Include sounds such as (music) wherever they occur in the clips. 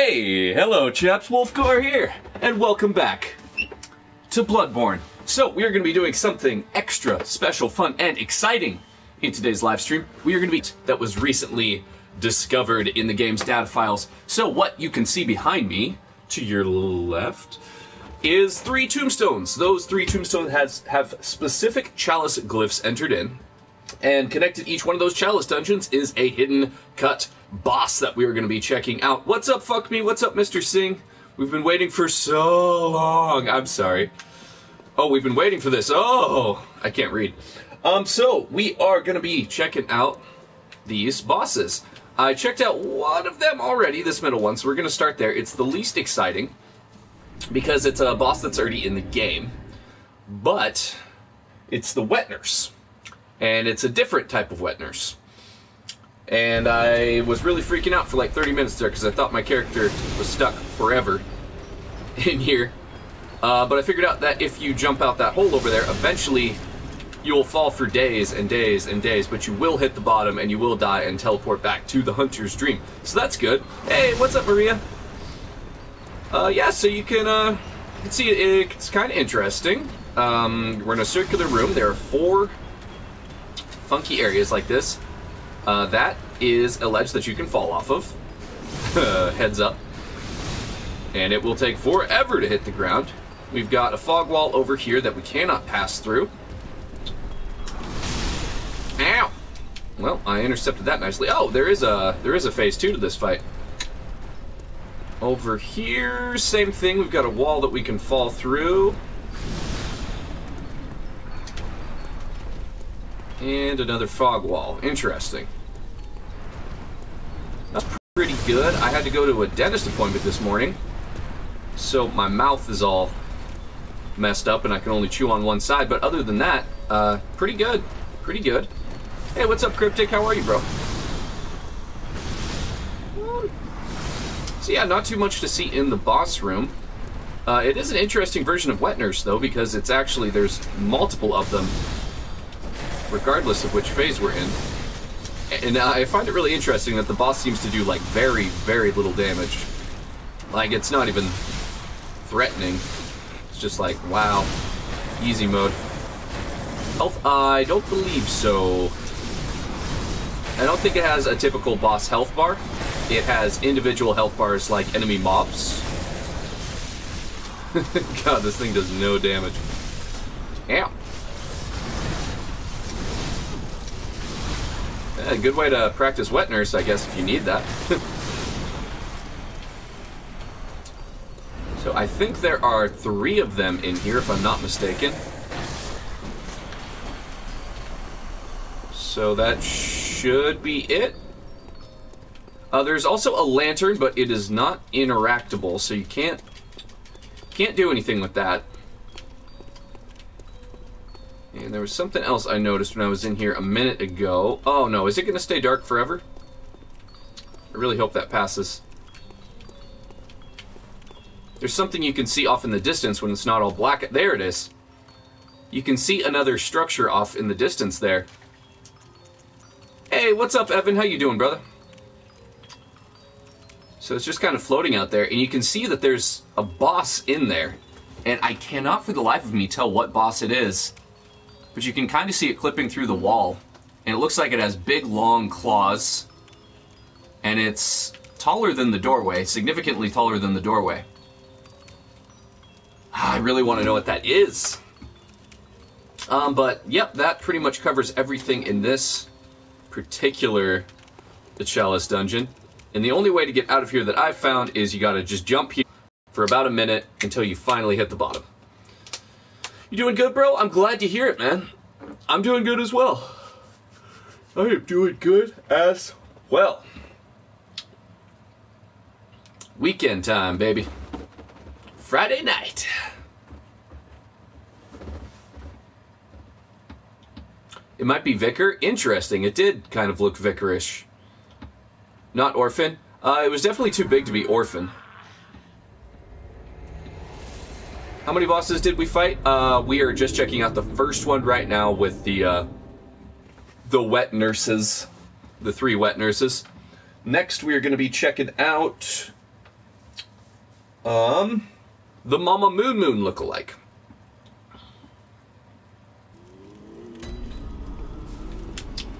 Hey, hello chaps, Wolfgore here, and welcome back to Bloodborne. So, we are going to be doing something extra special, fun, and exciting in today's live stream. We are going to be that was recently discovered in the game's data files. So, what you can see behind me, to your left, is three tombstones. Those three tombstones has have specific chalice glyphs entered in, and connected each one of those chalice dungeons is a hidden cut boss that we are going to be checking out. What's up, fuck me? What's up, Mr. Singh? We've been waiting for so long. I'm sorry. Oh, we've been waiting for this. Oh, I can't read. Um, so we are going to be checking out these bosses. I checked out one of them already, this middle one, so we're going to start there. It's the least exciting because it's a boss that's already in the game, but it's the wet nurse, and it's a different type of wet nurse. And I was really freaking out for like 30 minutes there because I thought my character was stuck forever (laughs) in here. Uh, but I figured out that if you jump out that hole over there, eventually you will fall for days and days and days, but you will hit the bottom and you will die and teleport back to the hunter's dream. So that's good. Hey, what's up, Maria? Uh, yeah, so you can, uh, you can see it, it's kind of interesting. Um, we're in a circular room. There are four funky areas like this. Uh, that is a ledge that you can fall off of. (laughs) Heads up. And it will take forever to hit the ground. We've got a fog wall over here that we cannot pass through. Ow! Well, I intercepted that nicely. Oh, there is a there is a phase two to this fight. Over here, same thing. We've got a wall that we can fall through. And another fog wall. Interesting. That's pretty good. I had to go to a dentist appointment this morning. So my mouth is all messed up and I can only chew on one side. But other than that, uh, pretty good. Pretty good. Hey, what's up, Cryptic? How are you, bro? So yeah, not too much to see in the boss room. Uh, it is an interesting version of Wet Nurse, though, because it's actually, there's multiple of them, regardless of which phase we're in. And I find it really interesting that the boss seems to do, like, very, very little damage. Like, it's not even threatening. It's just like, wow, easy mode. Health, I don't believe so. I don't think it has a typical boss health bar. It has individual health bars like enemy mobs. (laughs) God, this thing does no damage. Ow. Yeah, good way to practice wet nurse, I guess, if you need that. (laughs) so I think there are three of them in here, if I'm not mistaken. So that should be it. Uh, there's also a lantern, but it is not interactable, so you can't can't do anything with that. And there was something else I noticed when I was in here a minute ago. Oh no, is it going to stay dark forever? I really hope that passes. There's something you can see off in the distance when it's not all black. There it is. You can see another structure off in the distance there. Hey, what's up, Evan? How you doing, brother? So it's just kind of floating out there, and you can see that there's a boss in there. And I cannot for the life of me tell what boss it is. But you can kind of see it clipping through the wall. And it looks like it has big, long claws. And it's taller than the doorway, significantly taller than the doorway. I really want to know what that is. Um, but, yep, that pretty much covers everything in this particular the Chalice dungeon. And the only way to get out of here that I've found is you gotta just jump here for about a minute until you finally hit the bottom. You doing good, bro? I'm glad to hear it, man. I'm doing good as well. I am doing good as well. Weekend time, baby. Friday night. It might be Vicar. Interesting. It did kind of look vicarish. Not Orphan. Uh, it was definitely too big to be Orphan. How many bosses did we fight? Uh, we are just checking out the first one right now with the uh, the wet nurses, the three wet nurses. Next, we are going to be checking out Um, the Mama Moon Moon look-alike.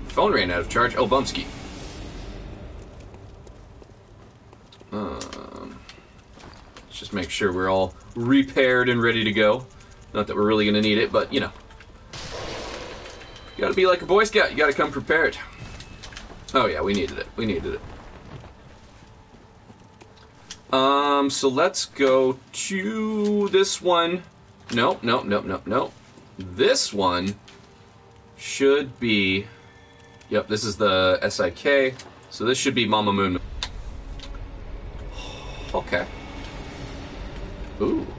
Phone ran out of charge. Oh, Bumsky. Um, let's just make sure we're all repaired and ready to go. Not that we're really going to need it, but you know. You gotta be like a Boy Scout, you gotta come prepared. Oh yeah, we needed it. We needed it. Um, so let's go to this one. Nope, nope, nope, nope, nope. This one should be. Yep, this is the SIK. So this should be Mama Moon. Okay. Ooh. So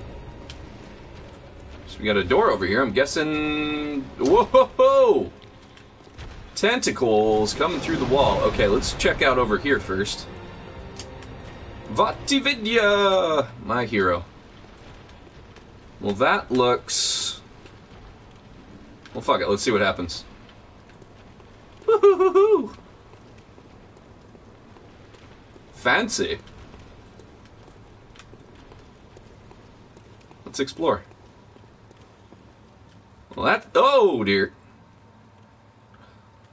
we got a door over here. I'm guessing. Whoa! Tentacles coming through the wall. Okay, let's check out over here first. Vatividya! My hero. Well, that looks. Well, fuck it. Let's see what happens. Woo-hoo-hoo-hoo! Fancy. Let's explore. Well, that. Oh, dear.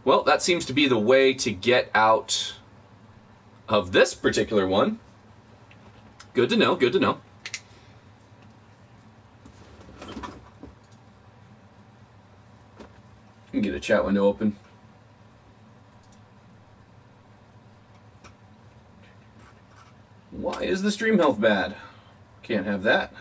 Well, that seems to be the way to get out of this particular one. Good to know, good to know. Get a chat window open. Why is the stream health bad? Can't have that.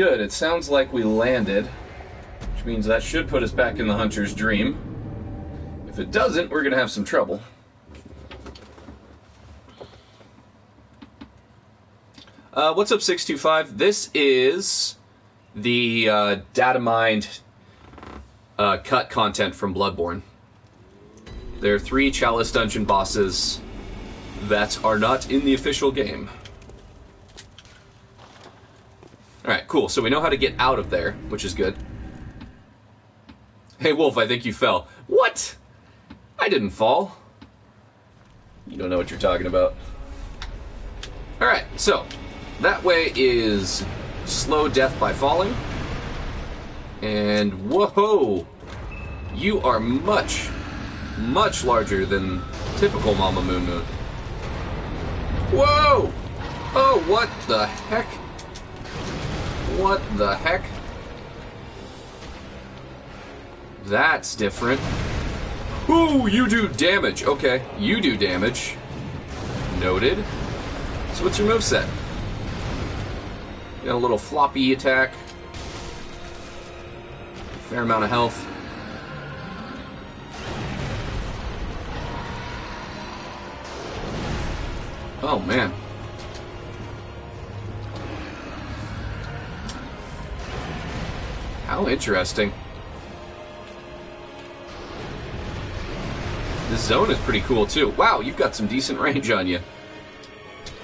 Good, it sounds like we landed, which means that should put us back in the hunter's dream. If it doesn't, we're going to have some trouble. Uh, what's up, 625? This is the uh, data mined uh, cut content from Bloodborne. There are three Chalice dungeon bosses that are not in the official game. Alright, cool. So we know how to get out of there, which is good. Hey, Wolf, I think you fell. What? I didn't fall. You don't know what you're talking about. Alright, so that way is slow death by falling. And whoa! You are much, much larger than typical Mama Moon Moon. Whoa! Oh, what the heck? What the heck? That's different. Ooh, you do damage. Okay, you do damage. Noted. So what's your move set? Got a little floppy attack. Fair amount of health. Oh man. How interesting. This zone is pretty cool too. Wow, you've got some decent range on you.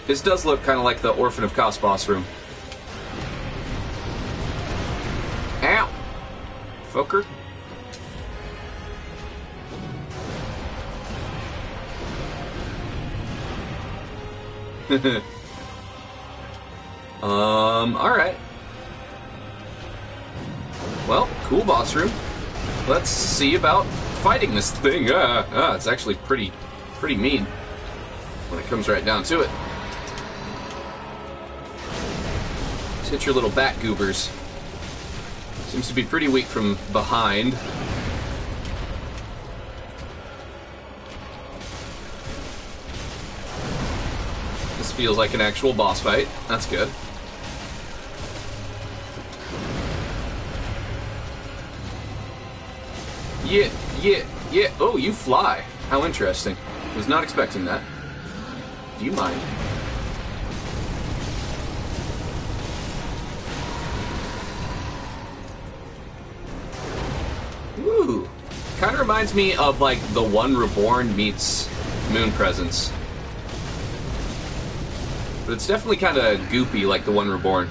This does look kind of like the Orphan of Kos boss room. Ow! Foker. (laughs) um, alright. Well, cool boss room. Let's see about fighting this thing. Uh, (laughs) uh, it's actually pretty, pretty mean when it comes right down to it. Let's hit your little bat goobers. Seems to be pretty weak from behind. This feels like an actual boss fight. That's good. Yeah, yeah, yeah. Oh, you fly. How interesting. Was not expecting that. Do you mind? Ooh. Kind of reminds me of like the One Reborn meets Moon Presence. But it's definitely kind of goopy like the One Reborn.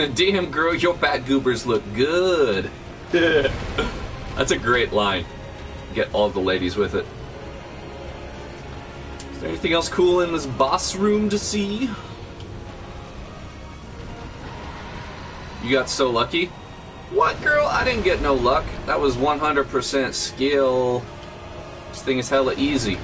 (laughs) Damn, girl, your fat goobers look good. (laughs) That's a great line. Get all the ladies with it. Is there anything else cool in this boss room to see? You got so lucky? What, girl? I didn't get no luck. That was 100% skill. This thing is hella easy.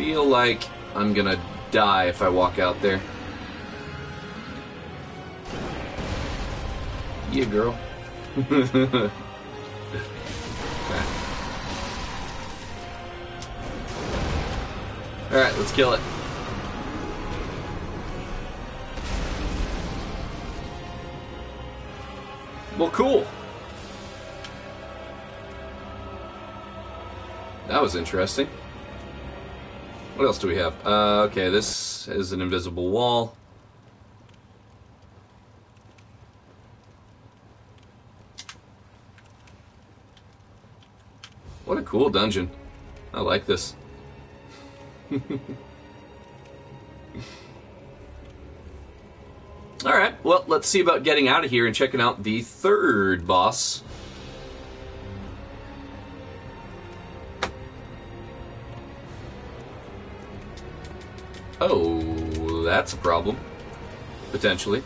Feel like I'm gonna die if I walk out there. Yeah, girl. (laughs) Alright, let's kill it. Well, cool. That was interesting. What else do we have? Uh, okay, this is an invisible wall. What a cool dungeon. I like this. (laughs) Alright, well, let's see about getting out of here and checking out the third boss. That's a problem. Potentially.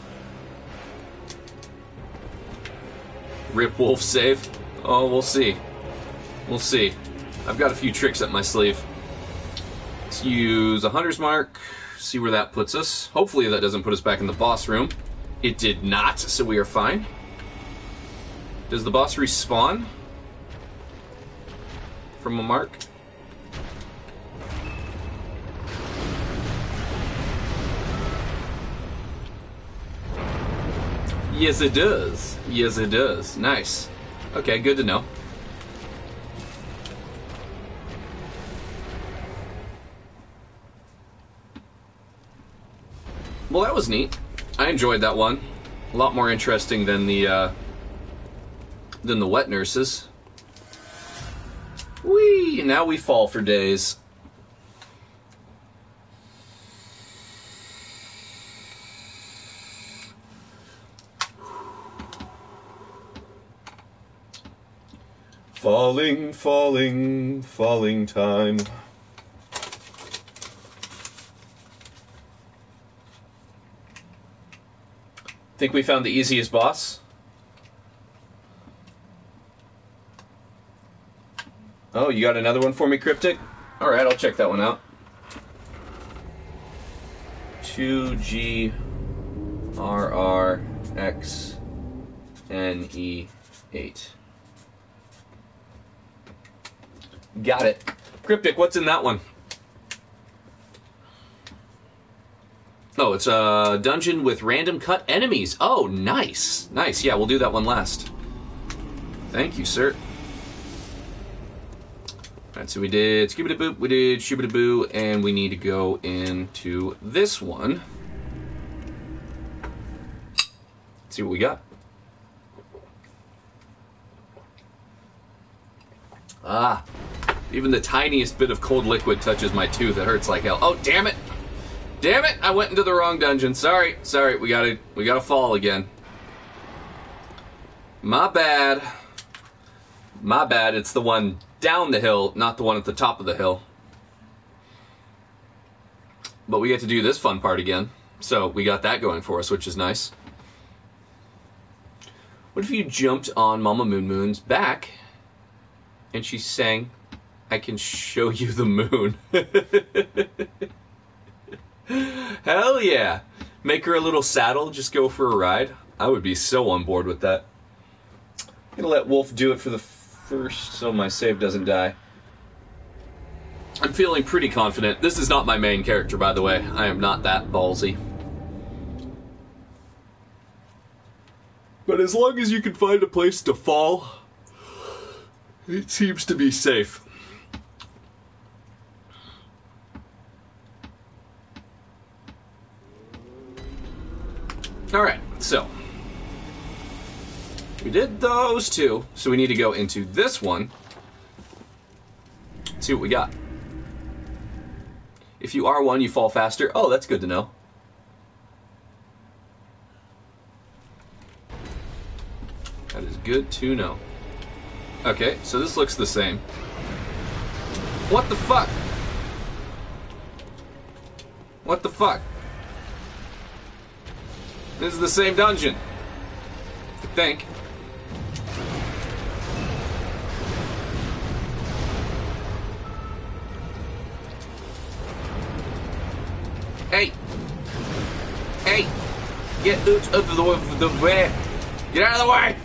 Rip Wolf save? Oh, we'll see. We'll see. I've got a few tricks up my sleeve. Let's use a Hunter's Mark, see where that puts us. Hopefully that doesn't put us back in the boss room. It did not, so we are fine. Does the boss respawn? From a mark? Yes, it does. Yes, it does. Nice. Okay, good to know. Well, that was neat. I enjoyed that one. A lot more interesting than the uh, than the wet nurses. Whee! Now we fall for days. Falling, falling, falling time. Think we found the easiest boss? Oh, you got another one for me, Cryptic? Alright, I'll check that one out. 2G R R X N E 8. Got it. Cryptic, what's in that one? Oh, it's a dungeon with random cut enemies. Oh, nice. Nice. Yeah, we'll do that one last. Thank you, sir. Alright, so we did Skibidi Boop, we did Shibidi Boo, and we need to go into this one. Let's see what we got. Ah, even the tiniest bit of cold liquid touches my tooth. It hurts like hell. Oh, damn it! Damn it! I went into the wrong dungeon. Sorry, sorry. We gotta, we gotta fall again. My bad. My bad. It's the one down the hill, not the one at the top of the hill. But we get to do this fun part again. So we got that going for us, which is nice. What if you jumped on Mama Moon Moon's back and she sang, I can show you the moon? (laughs) Hell yeah. Make her a little saddle, just go for a ride. I would be so on board with that. I'm gonna let Wolf do it for the first so my save doesn't die. I'm feeling pretty confident. This is not my main character, by the way. I am not that ballsy. But as long as you can find a place to fall, it seems to be safe. Alright, so. We did those two, so we need to go into this one. See what we got. If you are one, you fall faster. Oh, that's good to know. That is good to know. Okay, so this looks the same. What the fuck? What the fuck? This is the same dungeon. I think. Hey! Hey! Get out of the, the way! Get out of the way!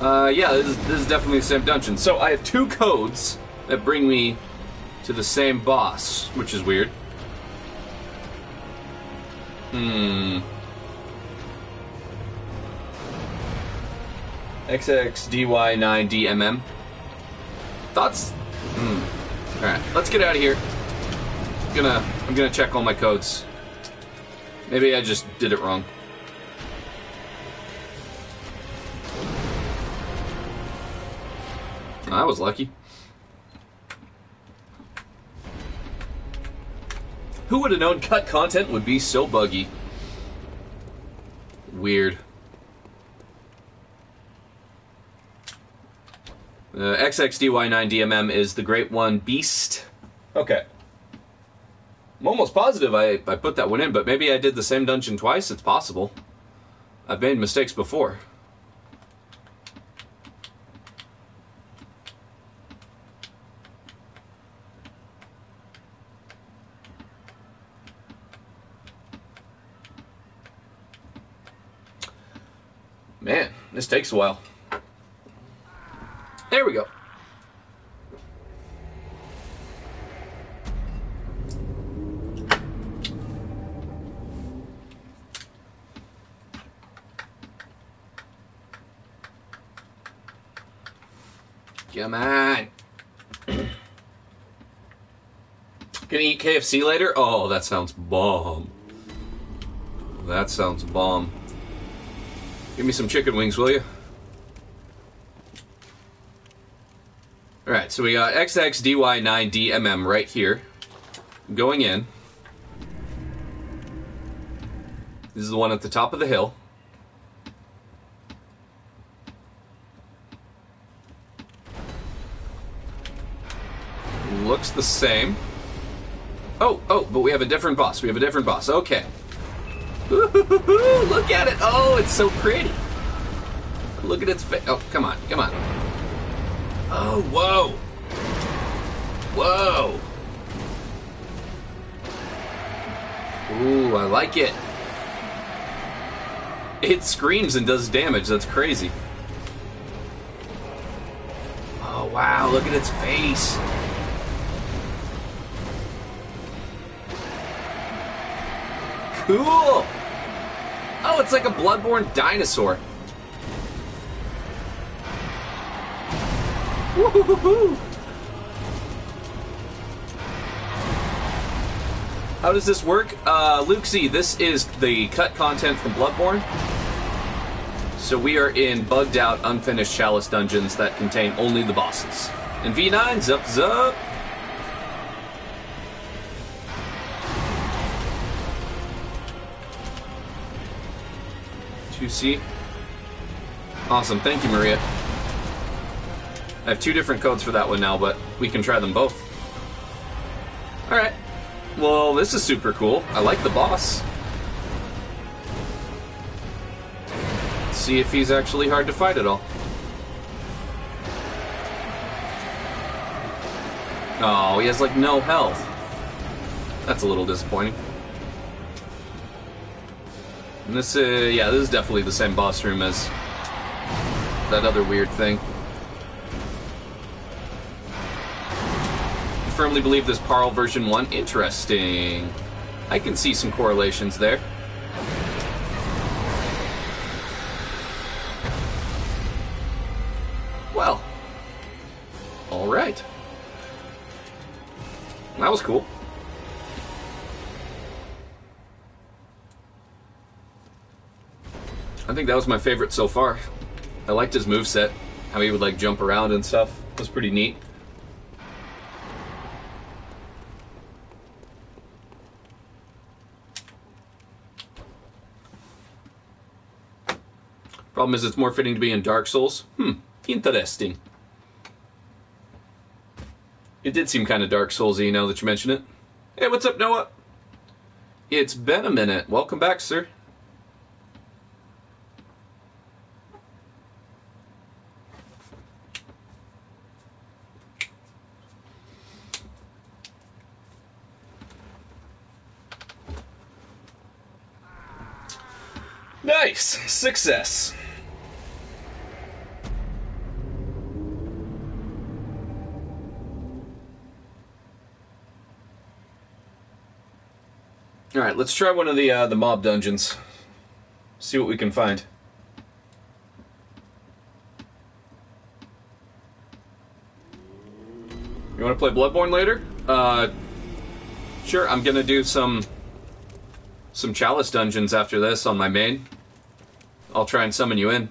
Uh, yeah, this is, this is definitely the same dungeon. So I have two codes that bring me to the same boss, which is weird. Hmm. XXDY9DMM. Thoughts? Hmm. Alright, let's get out of here. I'm gonna I'm gonna check all my codes. Maybe I just did it wrong. I was lucky. Who would have known cut content would be so buggy? Weird. Uh, XXDY9DMM is the Great One Beast. Okay. I'm almost positive I, I put that one in, but maybe I did the same dungeon twice. It's possible. I've made mistakes before. Man, this takes a while. There we go. Come on. Gonna eat KFC later? Oh, that sounds bomb. That sounds bomb. Give me some chicken wings, will you? Alright, so we got XXDY9DMM right here. Going in. This is the one at the top of the hill. Looks the same. Oh, oh, but we have a different boss. We have a different boss. Okay. (laughs) Look at it. Oh, it's so pretty. Look at its face. Oh, come on, come on. Oh, whoa. Whoa. Ooh, I like it. It screams and does damage. That's crazy. Oh, wow. Look at its face. Cool. Oh, it's like a bloodborne dinosaur. How does this work? Uh, Luke Z, this is the cut content from Bloodborne. So we are in bugged out, unfinished Chalice dungeons that contain only the bosses. And V9, zup zup! Two C. Awesome, thank you, Maria. I have two different codes for that one now, but we can try them both. Alright. Well, this is super cool. I like the boss. Let's see if he's actually hard to fight at all. Oh, he has like no health. That's a little disappointing. And this, is, yeah, this is definitely the same boss room as that other weird thing. I firmly believe this Paarl version 1. Interesting. I can see some correlations there. Well. Alright. That was cool. I think that was my favorite so far. I liked his move set, how he would like jump around and stuff. It was pretty neat. Problem is, it's more fitting to be in Dark Souls. Hmm, interesting. It did seem kind of Dark Soulsy now that you mention it. Hey, what's up, Noah? It's been a minute. Welcome back, sir. Nice! Success! All right, let's try one of the uh, the mob dungeons. See what we can find. You want to play Bloodborne later? Uh, sure. I'm gonna do some some Chalice dungeons after this on my main. I'll try and summon you in.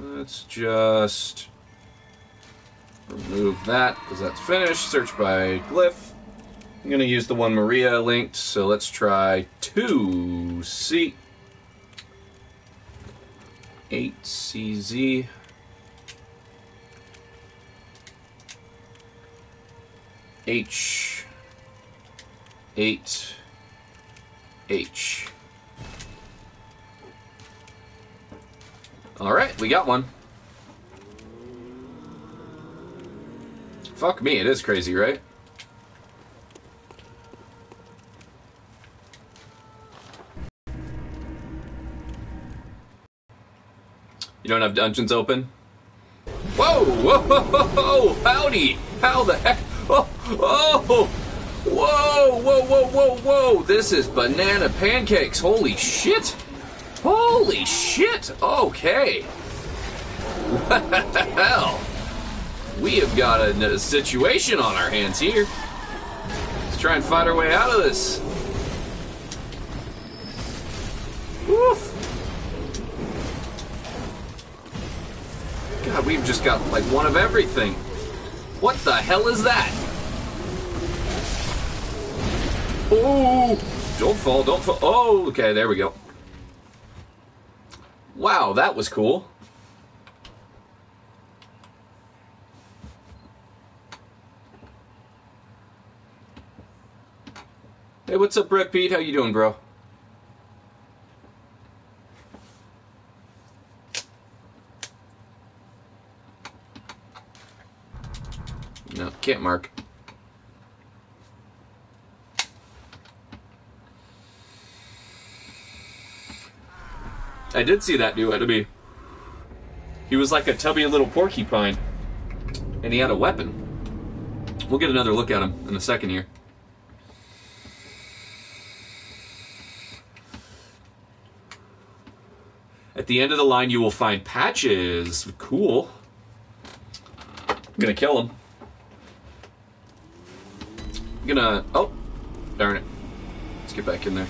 Let's just remove that because that's finished. Search by glyph. I'm going to use the one Maria linked, so let's try 2C. 8CZ. H. 8. H. Alright, we got one. Fuck me, it is crazy, right? You don't have dungeons open? Whoa! whoa howdy! How the heck? Oh! Oh! Whoa! Whoa! Whoa! Whoa! Whoa! This is banana pancakes! Holy shit! Holy shit! Okay. (laughs) Well, we have got a, a situation on our hands here. Let's try and fight our way out of this. Woof. God, we've just got like one of everything. What the hell is that? Oh! Don't fall, don't fall. Oh, okay, there we go. Wow, that was cool. Hey, what's up, Brett Pete? How you doing, bro? No, can't mark. I did see that new enemy. He was like a tubby little porcupine, and he had a weapon. We'll get another look at him in a second here. At the end of the line, you will find patches. Cool. I'm gonna kill him. I'm gonna. Oh, darn it. Let's get back in there.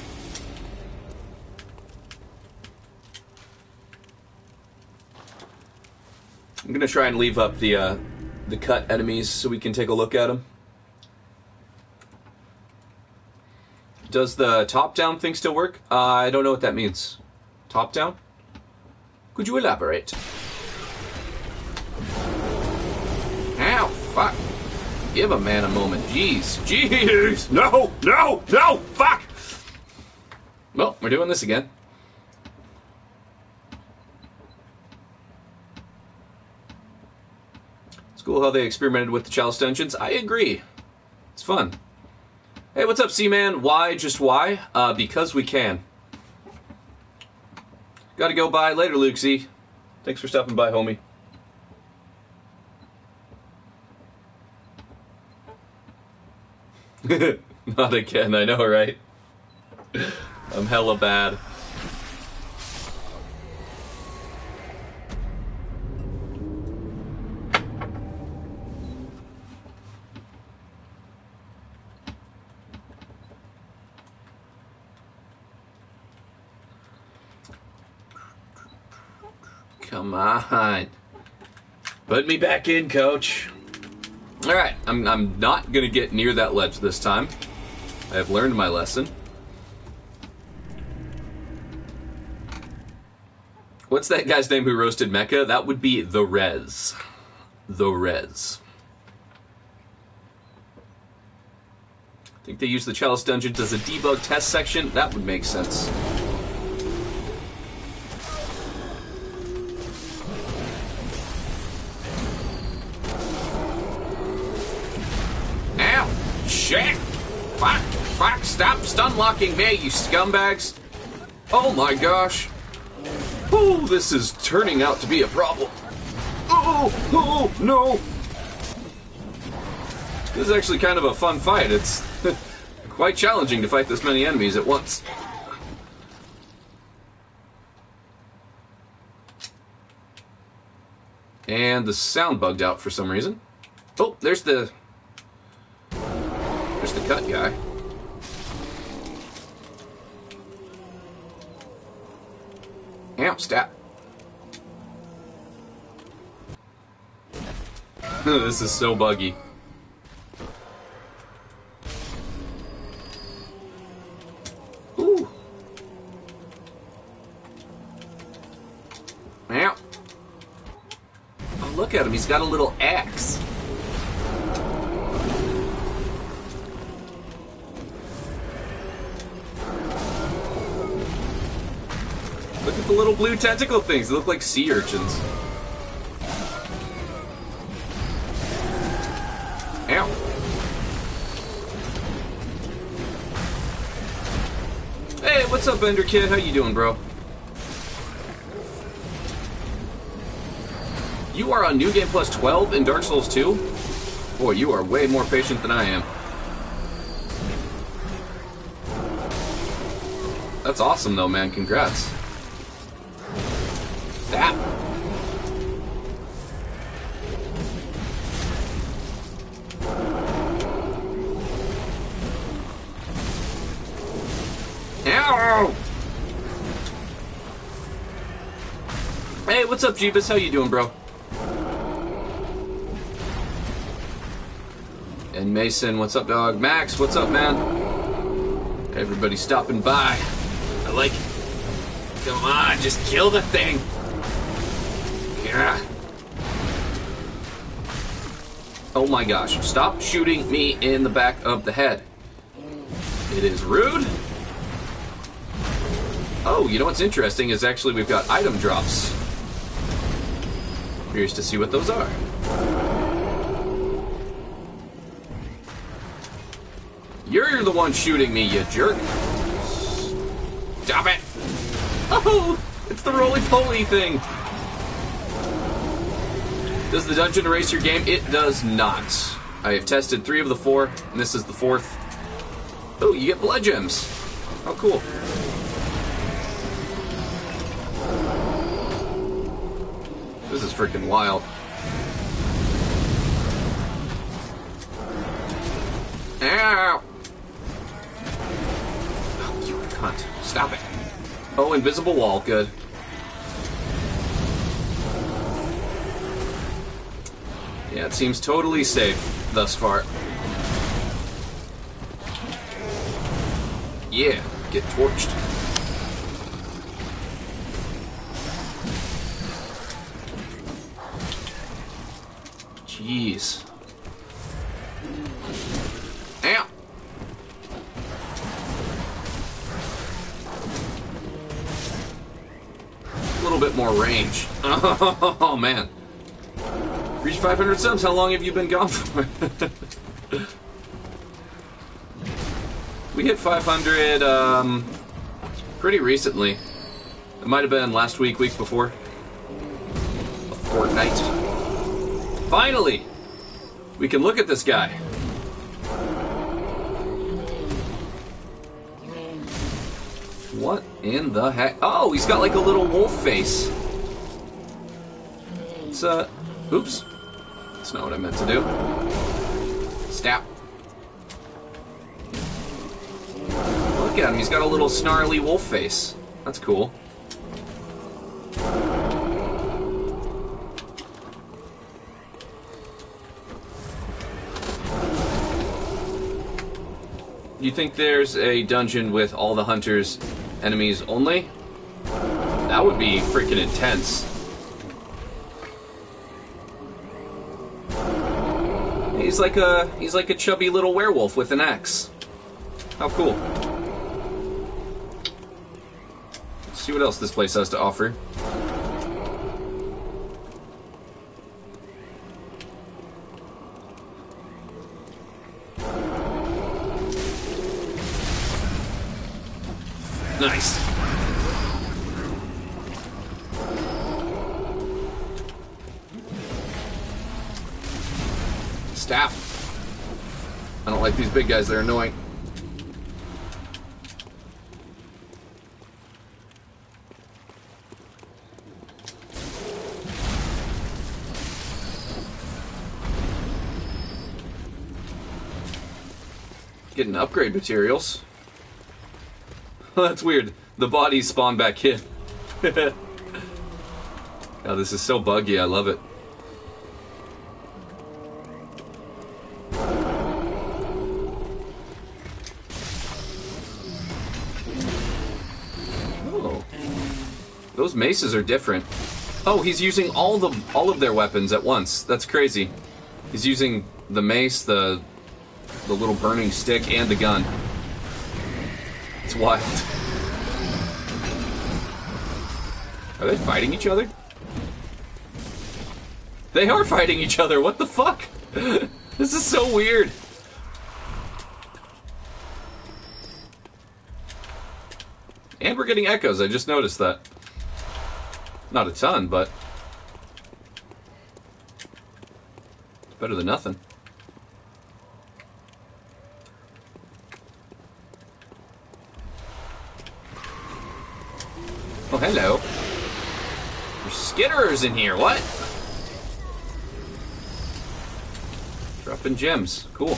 Gonna try and leave up the uh, the cut enemies so we can take a look at them. Does the top down thing still work? Uh, I don't know what that means. Top down? Could you elaborate? Ow, fuck. Give a man a moment. Jeez. Jeez. (laughs) No, no, no, fuck. Well, we're doing this again. Cool how they experimented with the Chalice Dungeons. I agree. It's fun. Hey, what's up, Seaman? Why just why? Uh, because we can. Gotta go by later, Luxie. Thanks for stopping by, homie. (laughs) Not again, I know, right? (laughs) I'm hella bad. Put me back in, coach. Alright, I'm, I'm not going to get near that ledge this time. I have learned my lesson. What's that guy's name who roasted Mecha? That would be The Rez. The Rez. I think they use the Chalice Dungeons as a debug test section. That would make sense. Stop stun locking me, you scumbags! Oh my gosh! Oh, this is turning out to be a problem. Oh, oh, no! This is actually kind of a fun fight. It's (laughs) quite challenging to fight this many enemies at once. And the sound bugged out for some reason. Oh, there's the... There's the cut guy. Amp stat. this is so buggy. Ooh. Yeah. Oh, look at him. He's got a little axe. The little blue tentacle things. They look like sea urchins. Ow. Hey, what's up, Ender Kid? How you doing, bro? You are on New Game Plus 12 in Dark Souls 2? Boy, you are way more patient than I am. That's awesome, though, man. Congrats. What's up, Jeebus? How you doing, bro? And Mason, what's up, dog? Max, what's up, man? Everybody stopping by. I like it. Come on, just kill the thing. Yeah. Oh my gosh, stop shooting me in the back of the head. It is rude. Oh, you know what's interesting is actually we've got item drops. Curious to see what those are. You're the one shooting me, you jerk. Stop it. Oh, it's the roly-poly thing. Does the dungeon erase your game? It does not. I have tested three of the four, and this is the fourth. Oh, you get blood gems. How cool. This is freaking wild. Ow! Oh, you cunt. Stop it. Oh, invisible wall. Good. Yeah, it seems totally safe thus far. Yeah, get torched. Jeez. Ow! A little bit more range. (laughs) Oh, man. Reach 500 subs, how long have you been gone for? (laughs) we hit 500 um, pretty recently. It might have been last week, week before. A fortnight. Finally! We can look at this guy. What in the heck? Oh, he's got like a little wolf face. It's, uh, oops. That's not what I meant to do. Stab. Look at him, he's got a little snarly wolf face. That's cool. You think there's a dungeon with all the hunters enemies only? That would be freaking intense. He's like a he's like a chubby little werewolf with an axe. How cool. Let's see what else this place has to offer. Nice. Staff. I don't like these big guys, they're annoying. Getting upgrade materials. (laughs) That's weird. The bodies spawn back in. (laughs) oh, this is so buggy. I love it. Oh. Those maces are different. Oh, he's using all the all of their weapons at once. That's crazy. He's using the mace, the the little burning stick, and the gun. It's wild. Are they fighting each other? They are fighting each other. What the fuck? (laughs) this is so weird. And we're getting echoes. I just noticed that. Not a ton, but better than nothing. Oh, hello. There's skitterers in here. What? Dropping gems. Cool.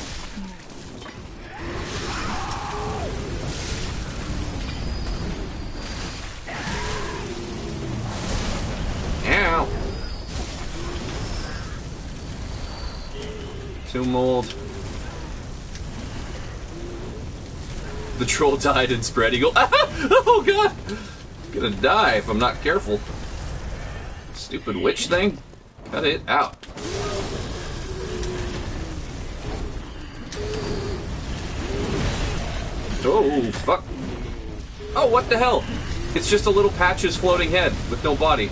Ow. Tomb mold. The troll died and spread eagle. (laughs) oh god! Gonna die if I'm not careful. Stupid witch thing. Cut it out. Oh, fuck. Oh, what the hell? It's just a little patches floating head with no body.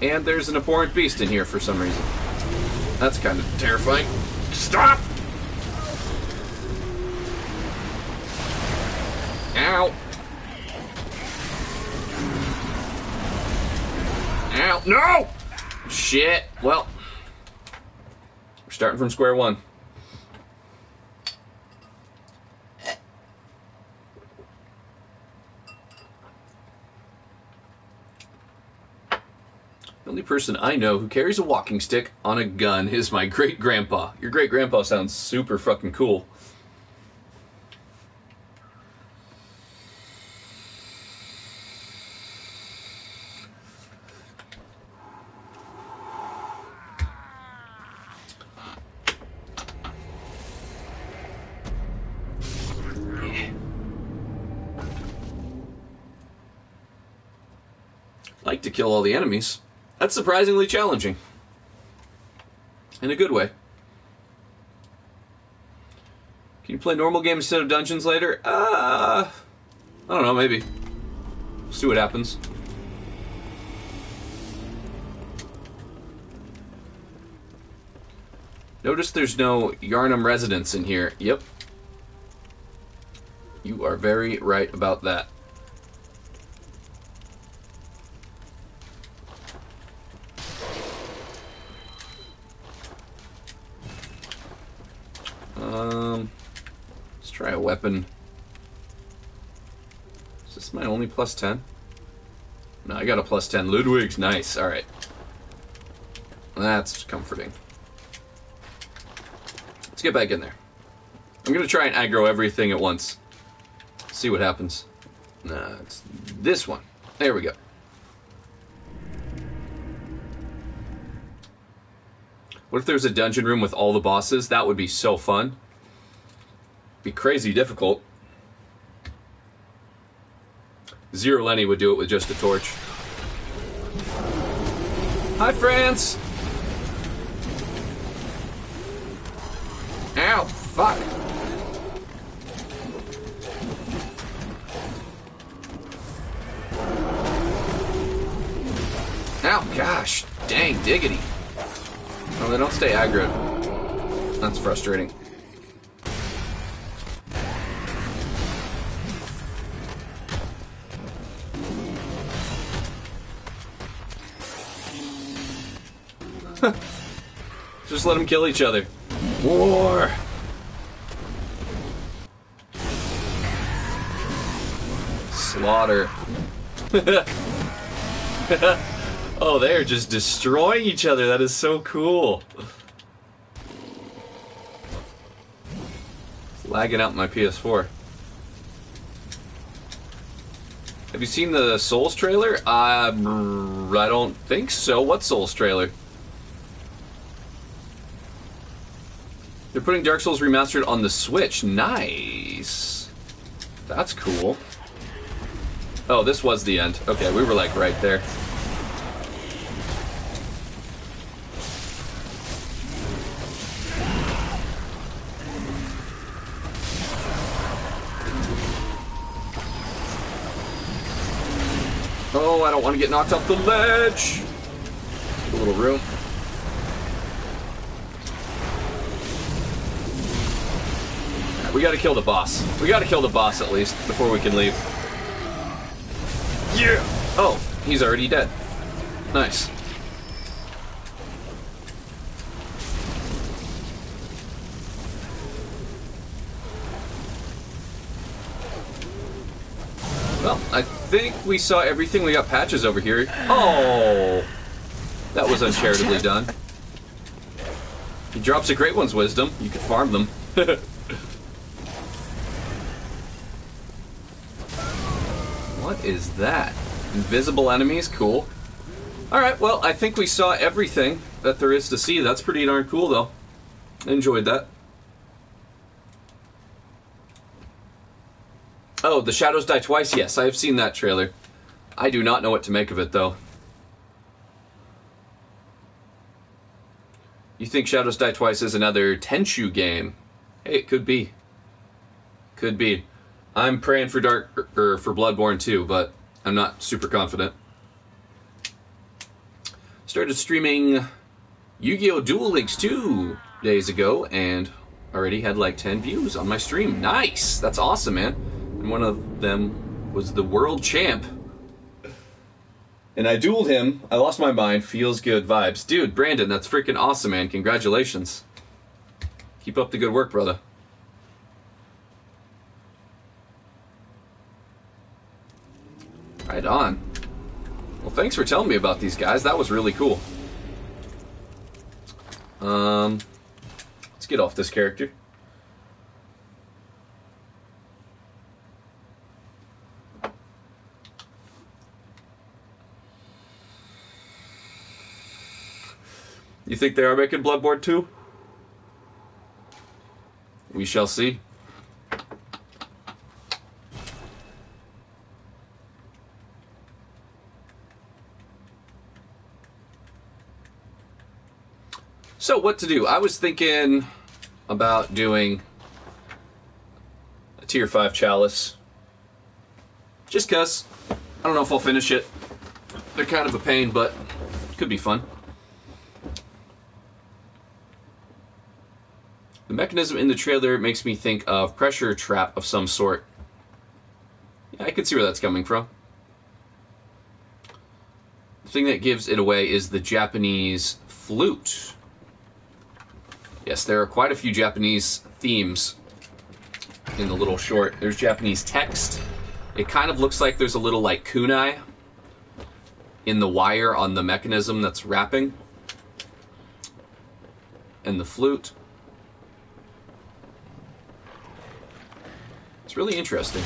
And there's an abhorrent beast in here for some reason. That's kind of terrifying. Stop! Ow! No! Shit. Well, we're starting from square one. The only person I know who carries a walking stick on a gun is my great grandpa. Your great grandpa sounds super fucking cool. Kill all the enemies. That's surprisingly challenging. In a good way. Can you play normal games instead of dungeons later? Uh, I don't know, maybe. See what happens. Notice there's no Yharnam residents in here. Yep. You are very right about that. Um, let's try a weapon. Is this my only plus 10? No, I got a plus 10. Ludwig's nice. Alright. That's comforting. Let's get back in there. I'm going to try and aggro everything at once. See what happens. Nah, it's this one. There we go. What if there's a dungeon room with all the bosses? That would be so fun. Be crazy difficult. Zero Lenny would do it with just a torch. Hi, France! Ow, fuck. Ow, gosh, dang diggity. Oh, they don't stay aggro. That's frustrating. Just let them kill each other. War! Slaughter. (laughs) oh, they're just destroying each other. That is so cool. It's lagging out my PS4. Have you seen the Souls trailer? Uh, I don't think so. What Souls trailer? They're putting Dark Souls Remastered on the Switch. Nice. That's cool. Oh, this was the end. Okay, we were like right there. Oh, I don't want to get knocked off the ledge. A little room. We gotta kill the boss. We gotta kill the boss at least before we can leave. Yeah! Oh, he's already dead. Nice. Well, I think we saw everything. We got patches over here. Oh! That was uncharitably done. He drops a great one's wisdom. You can farm them. (laughs) is that? Invisible enemies? Cool. Alright, well, I think we saw everything that there is to see. That's pretty darn cool, though. Enjoyed that. Oh, The Shadows Die Twice? Yes, I have seen that trailer. I do not know what to make of it, though. You think Shadows Die Twice is another Tenchu game? Hey, it could be. Could be. I'm praying for Dark or for Bloodborne too, but I'm not super confident. Started streaming Yu-Gi-Oh! Duel Links two days ago, and already had like 10 views on my stream. Nice! That's awesome, man. And one of them was the world champ. And I dueled him. I lost my mind. Feels good vibes. Dude, Brandon, that's freaking awesome, man. Congratulations. Keep up the good work, brother. Right on. Well, thanks for telling me about these guys. That was really cool. Um, let's get off this character. You think they are making Bloodborne 2? We shall see. So, what to do? I was thinking about doing a tier 5 chalice. Just because. I don't know if I'll finish it. They're kind of a pain, but could be fun. The mechanism in the trailer makes me think of pressure trap of some sort. Yeah, I can see where that's coming from. The thing that gives it away is the Japanese flute. Yes, there are quite a few Japanese themes in the little short. There's Japanese text. It kind of looks like there's a little like kunai in the wire on the mechanism that's wrapping. And the flute. It's really interesting.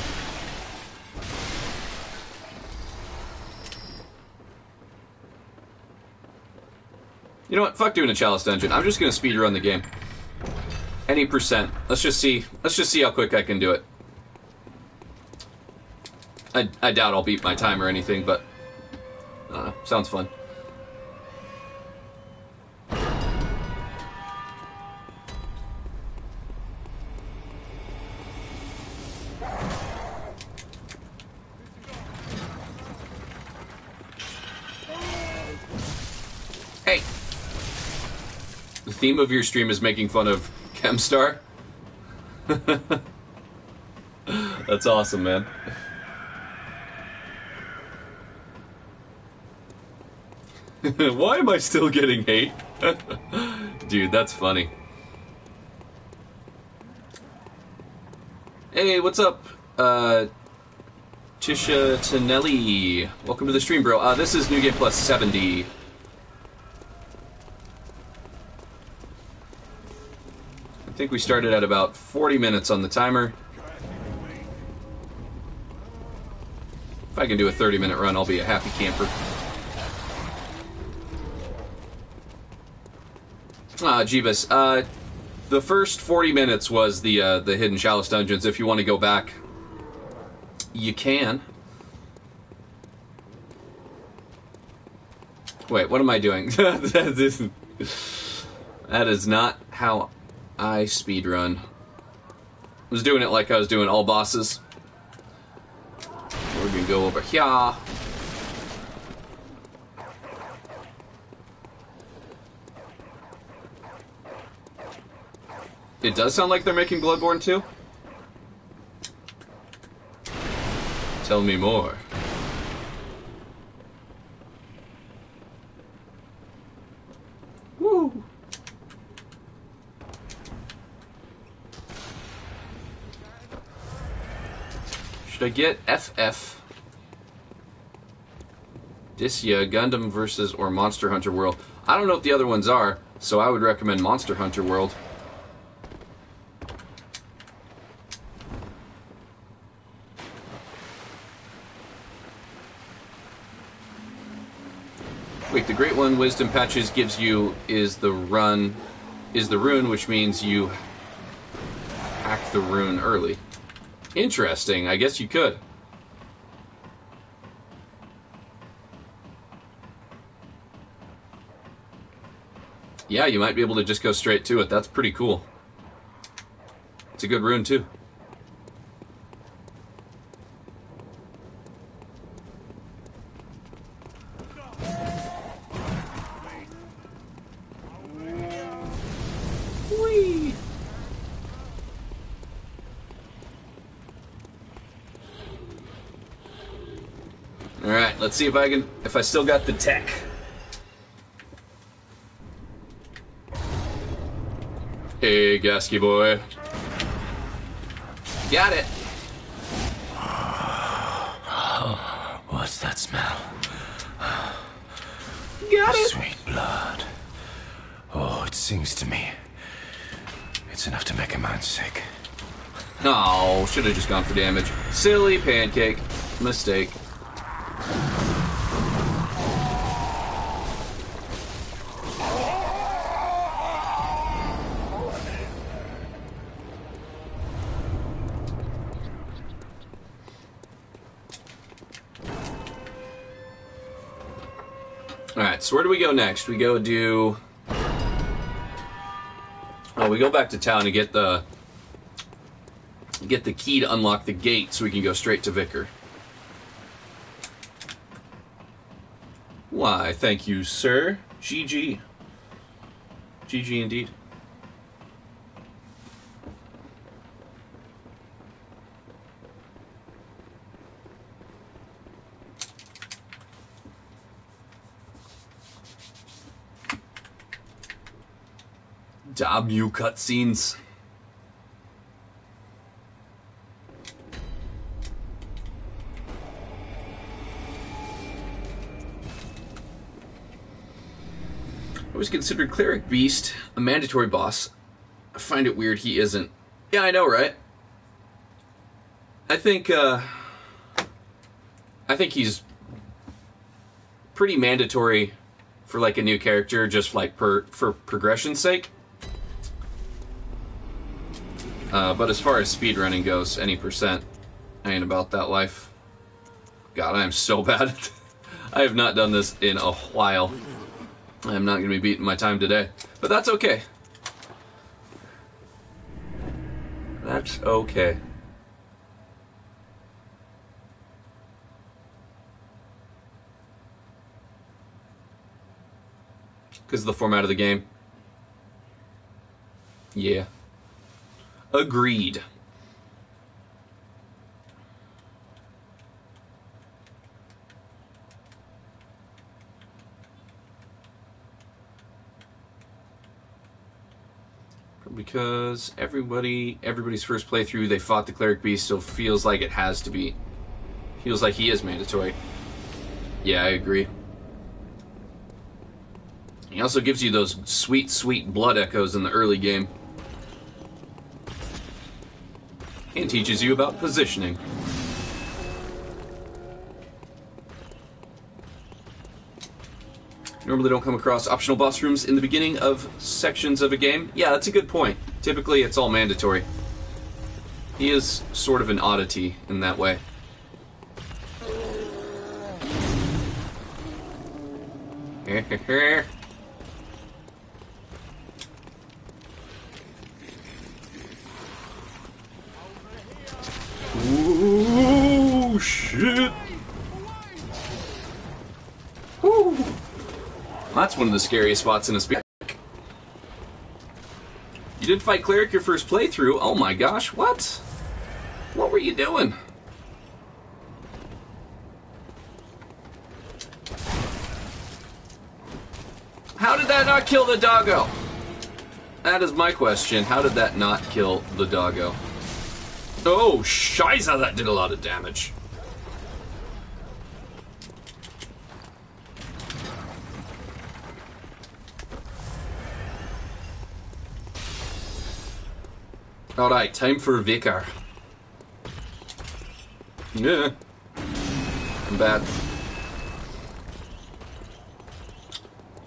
You know what? Fuck doing a chalice dungeon. I'm just gonna speed run the game. Any percent. Let's just see. Let's just see how quick I can do it. I, I doubt I'll beat my time or anything, but uh, sounds fun. Theme of your stream is making fun of Chemstar? (laughs) That's awesome, man. (laughs) Why am I still getting hate? (laughs) Dude, that's funny. Hey, what's up? Uh, Tisha Tonelli. Welcome to the stream, bro. Uh, this is New Game Plus 70. I think we started at about 40 minutes on the timer. If I can do a 30 minute run, I'll be a happy camper. Ah, Jeebus. Uh, the first 40 minutes was the uh, the Hidden Chalice dungeons. If you want to go back, you can. Wait, what am I doing? (laughs) that is not how I speedrun. I was doing it like I was doing all bosses. We're gonna go over here. It does sound like they're making Bloodborne 2? Tell me more. Woo! I get FF? Dissidia, Gundam versus or Monster Hunter World. I don't know what the other ones are, so I would recommend Monster Hunter World. Wait, the Great One Wisdom Patches gives you is the run, is the rune, which means you hack the rune early. Interesting. I guess you could. Yeah, you might be able to just go straight to it. That's pretty cool. It's a good rune, too. Whee! All right, let's see if I can if I still got the tech. Hey, Gasky boy. Got it. (sighs) What's that smell? Got it. Sweet blood. Oh, it sings to me. It's enough to make a man sick. Oh, should have just gone for damage. Silly pancake. Mistake. So where do we go next? We go do. Oh, we go back to town to get the get the key to unlock the gate so we can go straight to Vicar. Why, thank you, sir. GG. GG indeed. You cutscenes. I was considered Cleric Beast a mandatory boss. I find it weird he isn't. Yeah, I know, right? I think, uh. I think he's pretty mandatory for like a new character, just like per for progression's sake. Uh, but as far as speedrunning goes, any percent, I ain't about that life. God, I am so (laughs) bad I have not done this in a while. I am not going to be beating my time today. But that's okay. That's okay. Because of the format of the game. Yeah. Agreed. because everybody everybody's first playthrough they fought the cleric beast so feels like it has to be. Feels like he is mandatory. Yeah i agree. He also gives you those sweet sweet blood echoes in the early game and teaches you about positioning normally don't come across optional boss rooms in the beginning of sections of a game. Yeah, that's a good point. Typically, it's all mandatory. He is sort of an oddity in that way. (laughs) Shit! Ooh. That's one of the scariest spots in a speed. You did fight Cleric your first playthrough? Oh my gosh, what? What were you doing? How did that not kill the doggo? That is my question. How did that not kill the doggo? Oh, shiza, that did a lot of damage. Alright, time for Vicar. Yeah. I'm bad.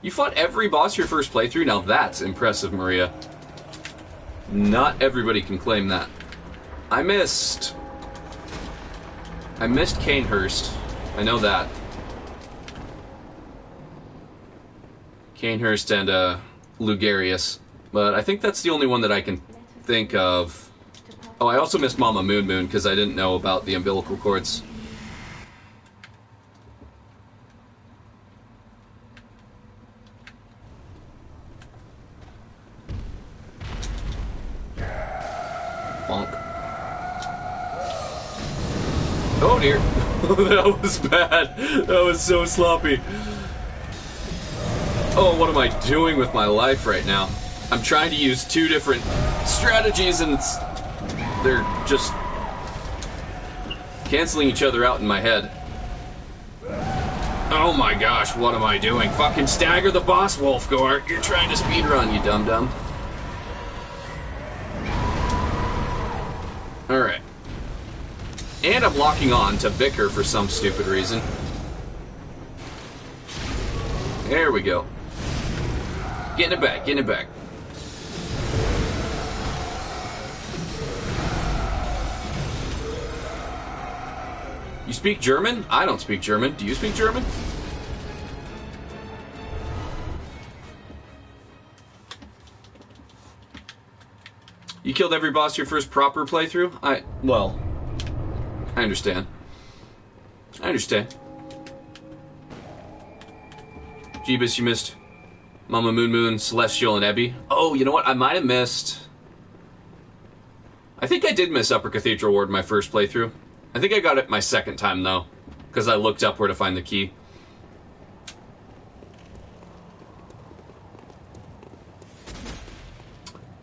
You fought every boss your first playthrough? Now that's impressive, Maria. Not everybody can claim that. I missed... I missed Cainhurst. I know that. Cainhurst and, uh, Logarius. But I think that's the only one that I can think of. Oh, I also missed Mama Moon Moon because I didn't know about the umbilical cords. Oh dear. (laughs) that was bad. That was so sloppy. Oh, what am I doing with my life right now? I'm trying to use two different strategies and they're just canceling each other out in my head. Oh my gosh, what am I doing? Fucking stagger the boss, Wolfgore. You're trying to speedrun, you dum dum. Alright. And I'm locking on to Vicar for some stupid reason. There we go. Getting it back, getting it back. You speak German? I don't speak German. Do you speak German? You killed every boss your first proper playthrough? I, well, I understand. I understand. Jeebus, you missed Mama Moon Moon, Celestial, and Ebby. Oh, you know what? I might have missed. I think I did miss Upper Cathedral Ward my first playthrough. I think I got it my second time though, because I looked up where to find the key.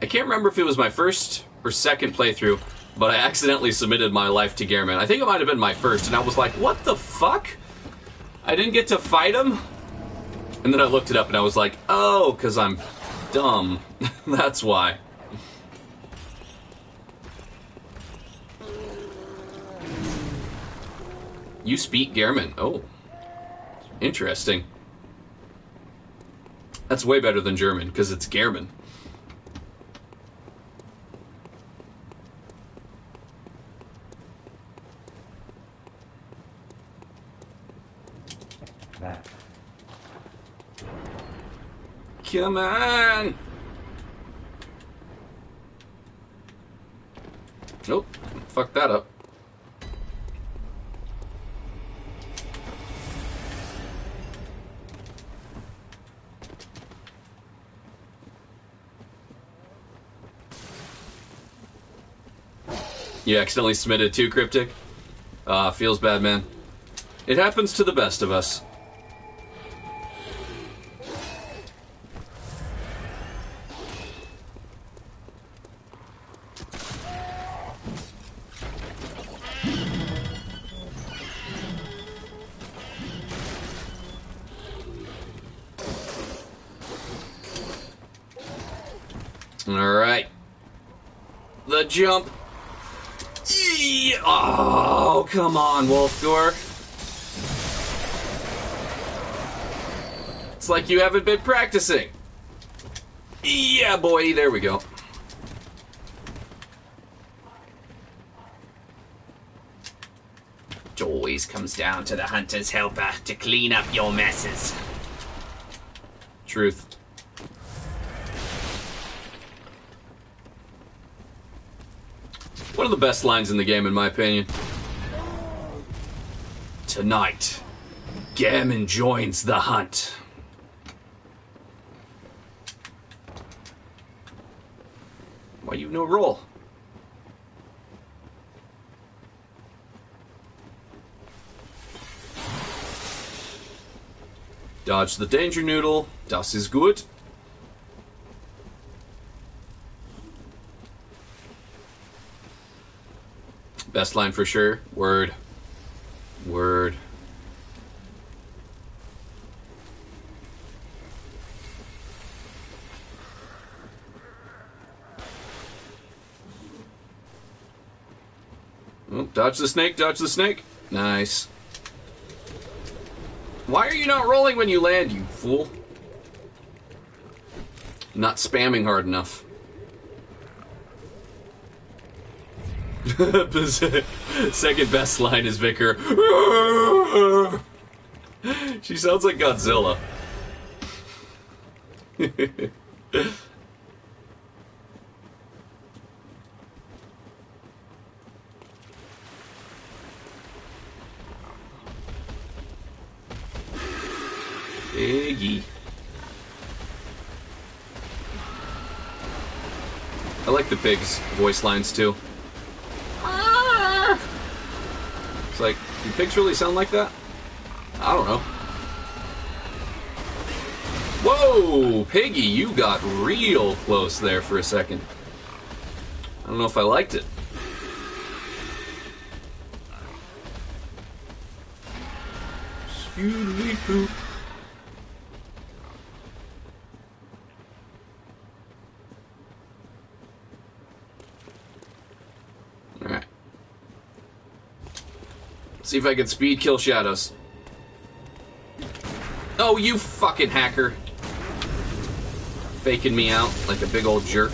I can't remember if it was my first or second playthrough, but I accidentally submitted my life to Gehrman. I think it might have been my first, and I was like, what the fuck? I didn't get to fight him? And then I looked it up and I was like, oh, because I'm dumb. (laughs) That's why. You speak German. Oh. Interesting. That's way better than German, because it's German. Come on! Nope. Fuck that up. You accidentally submitted too cryptic? Ah, feels bad, man. It happens to the best of us. Alright. The jump. Oh, come on, Wolfgore. It's like you haven't been practicing. Yeah, boy, there we go. It always comes down to the hunter's helper to clean up your messes. Truth. One of the best lines in the game, in my opinion. Tonight, Gehrman joins the hunt. Why you no roll? Dodge the danger noodle. Das ist gut. Best line for sure. Word. Word. Oh, dodge the snake, dodge the snake. Nice. Why are you not rolling when you land, you fool? Not spamming hard enough. (laughs) Second best line is Vicar. (laughs) she sounds like Godzilla. (laughs) Iggy. I like the pig's voice lines too. It's like, do pigs really sound like that? I don't know. Whoa, Piggy, you got real close there for a second. I don't know if I liked it. Excuse See if I can speed kill shadows. Oh, you fucking hacker. Faking me out like a big old jerk.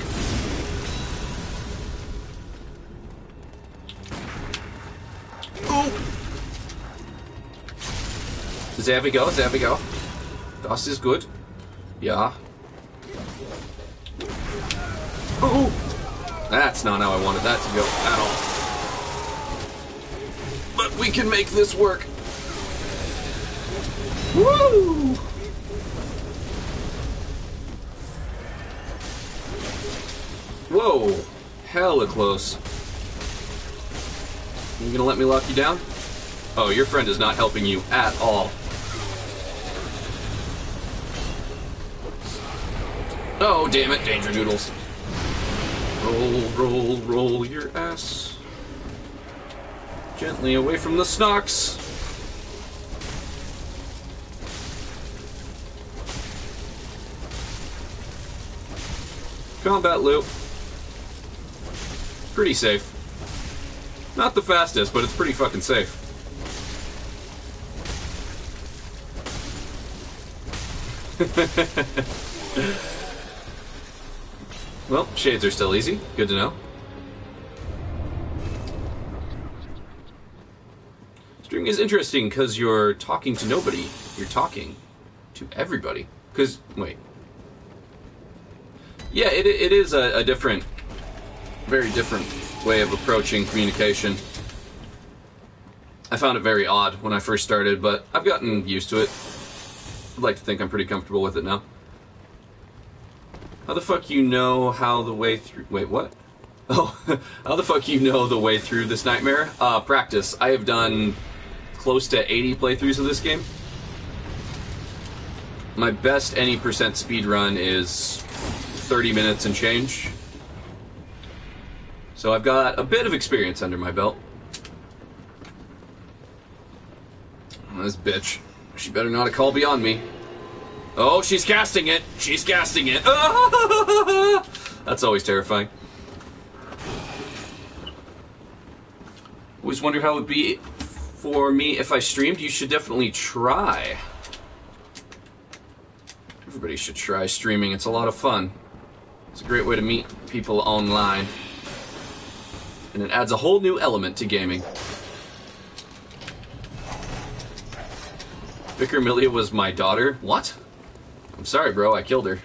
Ooh. There we go, there we go. Das ist good. Yeah. Ooh. That's not how I wanted that to go at all. We can make this work. Woo! Whoa, hella close. You gonna let me lock you down? Oh, your friend is not helping you at all. Oh, damn it, Danger Noodles. Roll, roll, roll your ass. Gently away from the snocks. Combat loop. Pretty safe. Not the fastest, but it's pretty fucking safe. (laughs) well, shades are still easy. Good to know. Is interesting because you're talking to nobody. You're talking to everybody. Because, wait. Yeah, it, it is a, a different, very different way of approaching communication. I found it very odd when I first started, but I've gotten used to it. I'd like to think I'm pretty comfortable with it now. How the fuck you know how the way through? Wait, what? (laughs) Oh, (laughs) how the fuck you know the way through this nightmare? Uh, practice. I have done close to 80 playthroughs of this game. My best any percent speed run is 30 minutes and change. So I've got a bit of experience under my belt. Oh, this bitch. She better not called beyond me. Oh, she's casting it. She's casting it. (laughs) That's always terrifying. Always wonder how it would be for me if I streamed. You should definitely try. Everybody should try streaming. It's a lot of fun. It's a great way to meet people online. And it adds a whole new element to gaming. Vicar Amelia was my daughter. What? I'm sorry, bro. I killed her.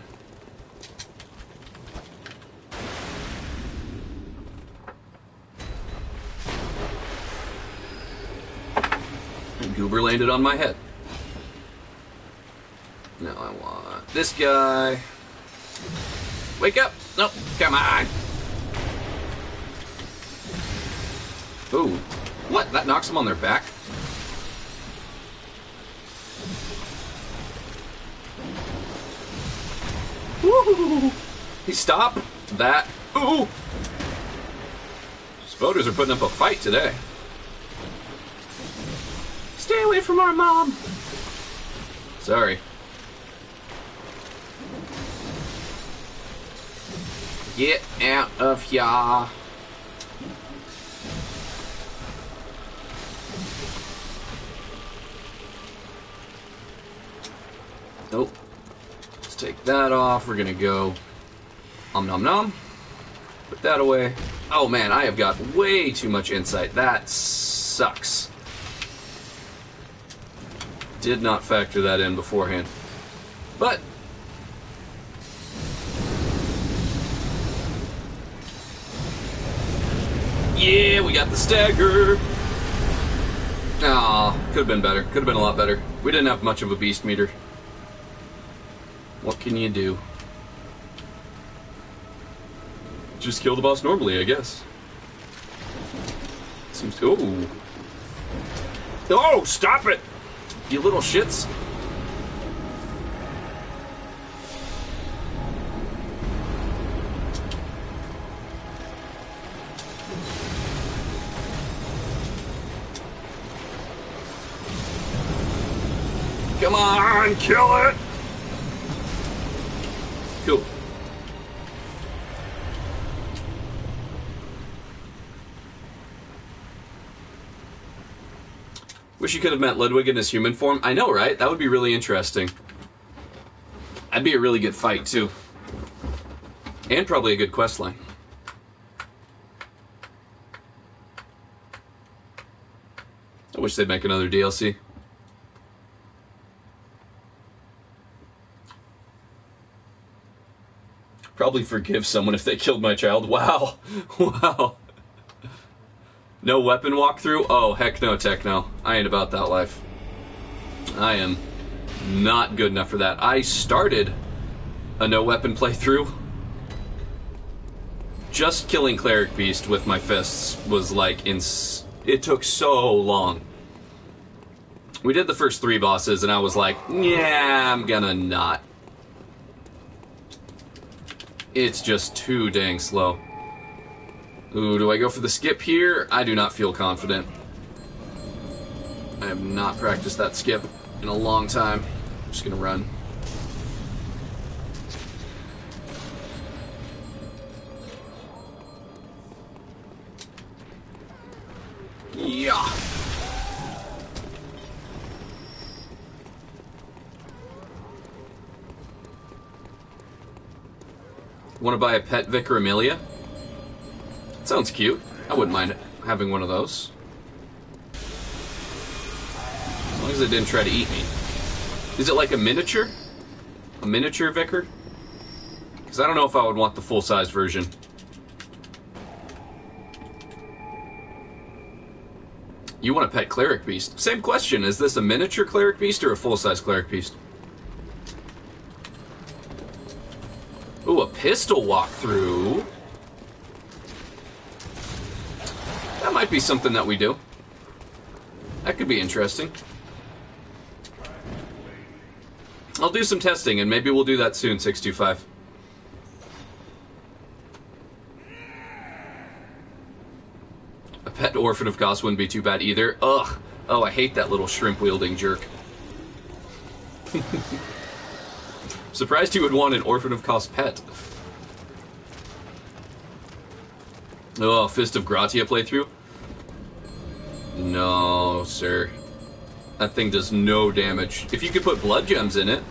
Goober landed on my head. Now I want this guy. Wake up! Nope, come on! Ooh. What? That knocks them on their back? Woo! He stop that. Ooh! These voters are putting up a fight today. Stay away from our mom! Sorry. Get out of here. Nope. Let's take that off. We're gonna go. Om nom nom. Put that away. Oh man, I have got way too much insight. That sucks. Did not factor that in beforehand. But Yeah, we got the stagger. Aw, could have been better. Could have been a lot better. We didn't have much of a beast meter. What can you do? Just kill the boss normally, I guess. Seems to. Oh! Oh, stop it! You little shits. Come on, kill it! Wish you could have met Ludwig in his human form. I know, right? That would be really interesting. That'd be a really good fight, too. And probably a good quest line. I wish they'd make another DLC. Probably forgive someone if they killed my child. (laughs) Wow. Wow. No weapon walkthrough? Oh, heck no, Techno. I ain't about that life. I am not good enough for that. I started a no weapon playthrough. Just killing Cleric Beast with my fists was like ins. It took so long. We did the first three bosses, and I was like, yeah, I'm gonna not. It's just too dang slow. Ooh, do I go for the skip here? I do not feel confident. I have not practiced that skip in a long time. I'm just gonna run. Yeah. Want to buy a pet Vicar Amelia? Sounds cute. I wouldn't mind having one of those. as long as it didn't try to eat me. Is it like a miniature? A miniature vicar? Because I don't know if I would want the full-size version. You want a pet cleric beast? Same question. Is this a miniature cleric beast or a full-size cleric beast? Ooh, a pistol walkthrough. That might be something that we do. That could be interesting. I'll do some testing, and maybe we'll do that soon, 625. A pet orphan of Kos wouldn't be too bad either. Ugh. Oh, I hate that little shrimp-wielding jerk. (laughs) Surprised you would want an orphan of Kos pet. Oh, Fist of Gratia playthrough? No, sir. That thing does no damage. If you could put blood gems in it,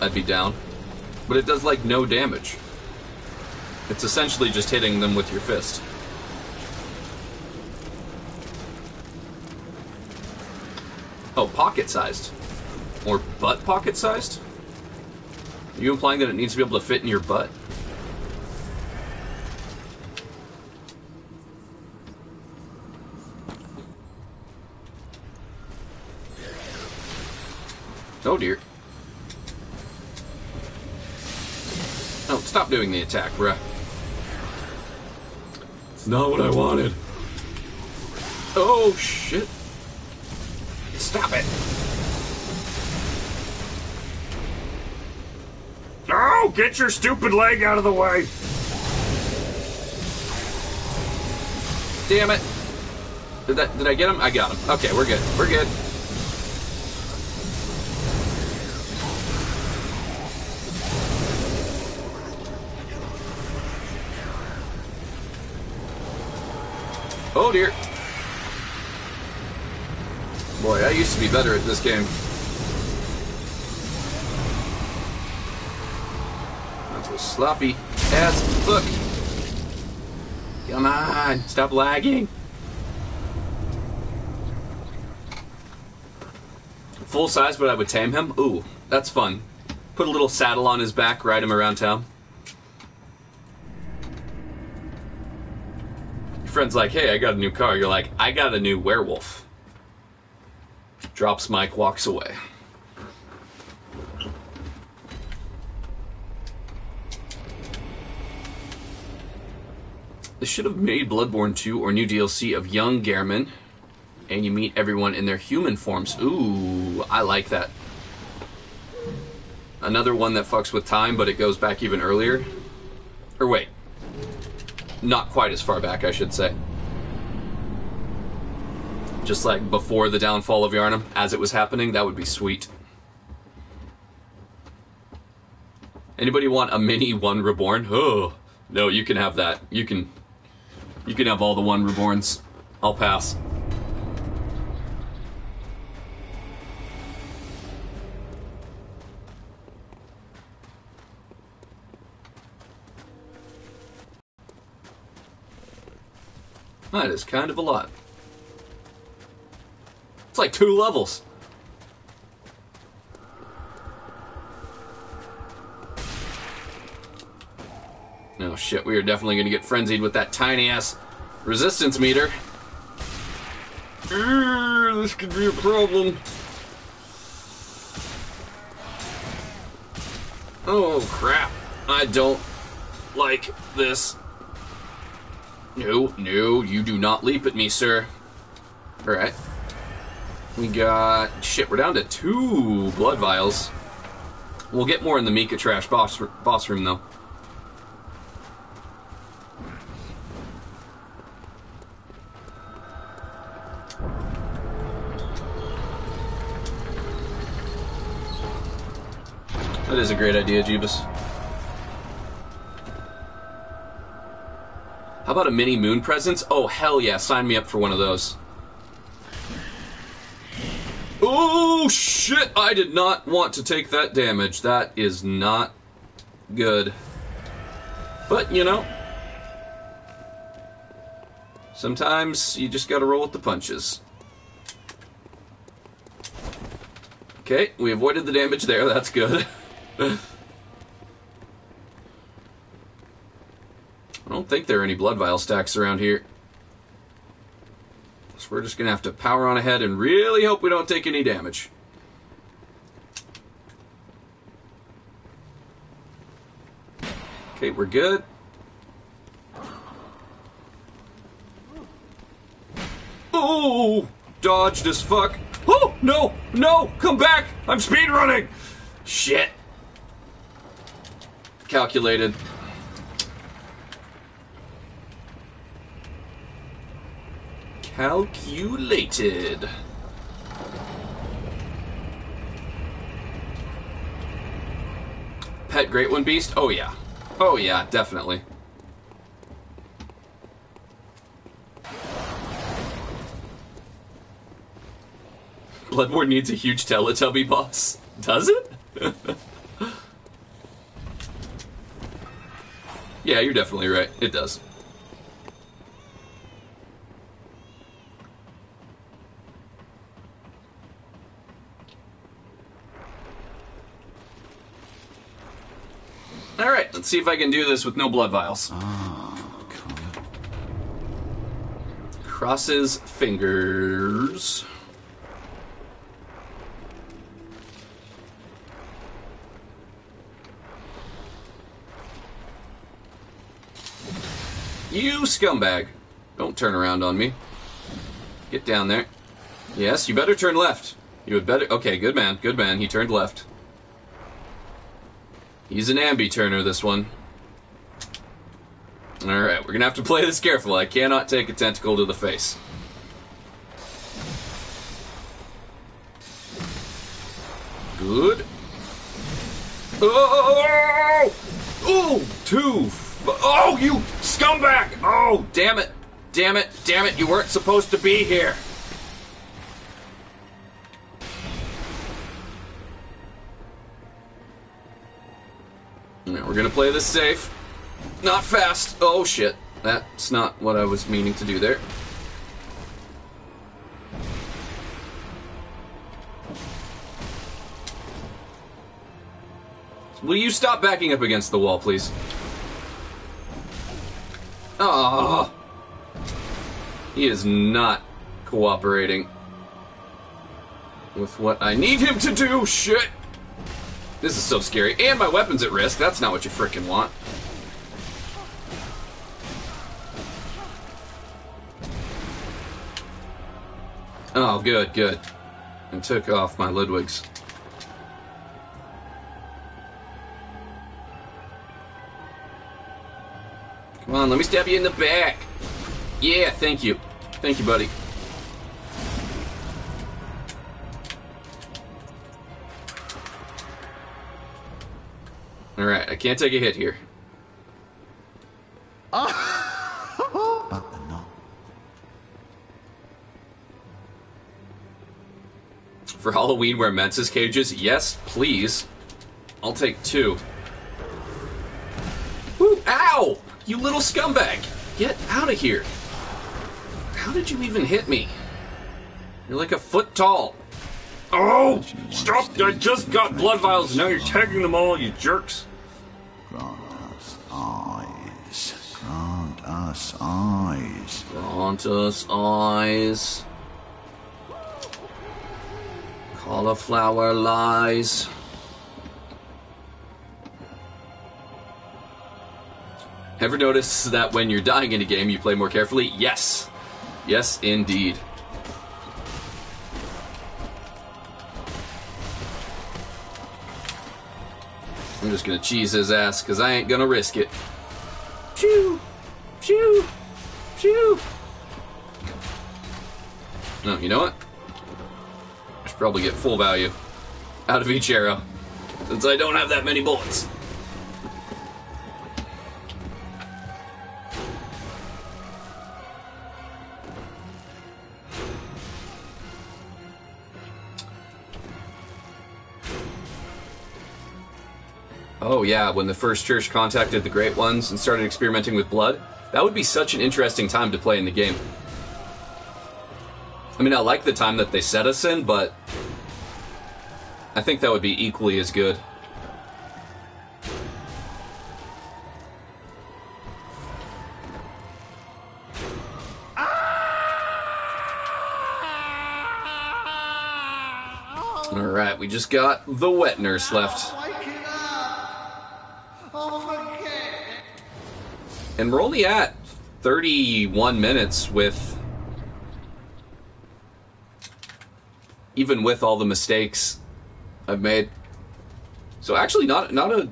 I'd be down. But it does like no damage. It's essentially just hitting them with your fist. Oh, pocket sized. Or butt pocket sized? Are you implying that it needs to be able to fit in your butt? Oh dear. Oh, stop doing the attack, bruh. It's not what I wanted. Oh, shit. Stop it. No! Get your stupid leg out of the way! Damn it. Did that did I get him? I got him. Okay, we're good. We're good. Oh dear. Boy, I used to be better at this game. That's a sloppy ass book. Come on, stop lagging. Full size, but I would tame him? Ooh, that's fun. Put a little saddle on his back, ride him around town. Friend's like, hey, I got a new car. You're like, I got a new werewolf. Drops mic, walks away. They should have made Bloodborne 2 or new DLC of young Gehrman, and you meet everyone in their human forms. Ooh, I like that. Another one that fucks with time, but it goes back even earlier. Or wait, not quite as far back, I should say. Just like before the downfall of Yharnam, as it was happening, that would be sweet. Anybody want a mini one reborn? Oh, no, you can have that. You can, you can have all the one reborns. I'll pass. That is kind of a lot. It's like two levels. No shit, we are definitely gonna get frenzied with that tiny ass resistance meter. This could be a problem. Oh crap. I don't like this. No, no, you do not leap at me, sir. Alright. We got. Shit, we're down to two blood vials. We'll get more in the Micolash boss, boss room, though. That is a great idea, Jeebus. About a mini moon presence? Oh, hell yeah, sign me up for one of those. Oh, shit! I did not want to take that damage. That is not good. But, you know, sometimes you just gotta roll with the punches. Okay, we avoided the damage there. (laughs) That's good. (laughs) don't think there are any blood vial stacks around here. So we're just gonna have to power on ahead and really hope we don't take any damage. Okay, we're good. Oh, dodged as fuck. Oh, no, no, come back. I'm speed running. Shit. Calculated. Calculated. Pet Great One Beast? Oh, yeah. Oh, yeah, definitely. Bloodborne needs a huge Teletubby boss. Does it? (laughs) yeah, you're definitely right. It does. All right, let's see if I can do this with no blood vials. Ah, Crosses fingers. You scumbag. Don't turn around on me. Get down there. Yes, you better turn left. You had better. Okay, good man, good man. He turned left. He's an ambi turner, this one. Alright, we're gonna have to play this careful. I cannot take a tentacle to the face. Good. Oh! Oh! oh, oh, oh! Two! Oh, you scumbag! Oh, damn it! Damn it! Damn it! You weren't supposed to be here! Gonna play this safe. Not fast. Oh shit. That's not what I was meaning to do there. Will you stop backing up against the wall, please? Ah, he is not cooperating with what I need him to do. Shit. This is so scary. And my weapon's at risk. That's not what you frickin' want. Oh, good, good. And took off my Ludwigs. Come on, let me stab you in the back. Yeah, thank you. Thank you, buddy. Alright, I can't take a hit here. (laughs) For Halloween, wear Mensis cages? Yes, please. I'll take two. Woo, ow! You little scumbag! Get out of here! How did you even hit me? You're like a foot tall. Oh, stop! I just got blood vials. Now you're tagging them all, you jerks. Grant us eyes. Grant us eyes. Grant us eyes. Cauliflower lies. Ever notice that when you're dying in a game, you play more carefully? Yes. Yes, indeed. I'm just gonna cheese his ass because I ain't gonna risk it. Phew! Phew! Phew! No, you know what? I should probably get full value out of each arrow since I don't have that many bullets. Yeah, when the first church contacted the Great Ones and started experimenting with blood, that would be such an interesting time to play in the game. I mean, I like the time that they set us in, but I think that would be equally as good. All right, we just got the wet nurse left. Oh, And we're only at 31 minutes with. Even with all the mistakes I've made. So actually, not not a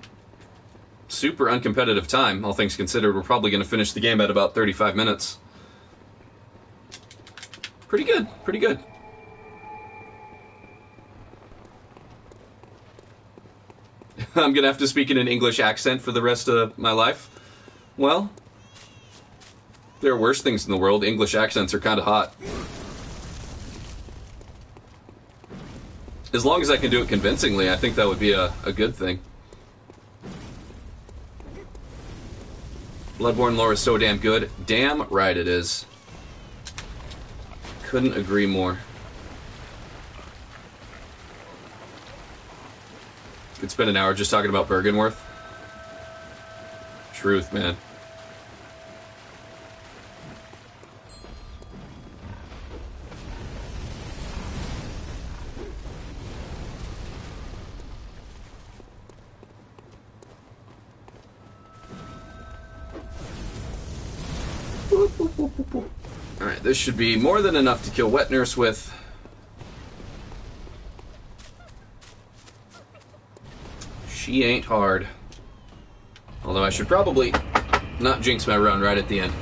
super uncompetitive time, all things considered. We're probably going to finish the game at about 35 minutes. Pretty good, pretty good. (laughs) I'm going to have to speak in an English accent for the rest of my life. Well, there are worse things in the world. English accents are kind of hot. As long as I can do it convincingly, I think that would be a, a good thing. Bloodborne lore is so damn good. Damn right it is. Couldn't agree more. Could spend an hour just talking about Byrgenwerth. Truth, man. Alright, this should be more than enough to kill Wet Nurse with. She ain't hard. Although I should probably not jinx my run right at the end.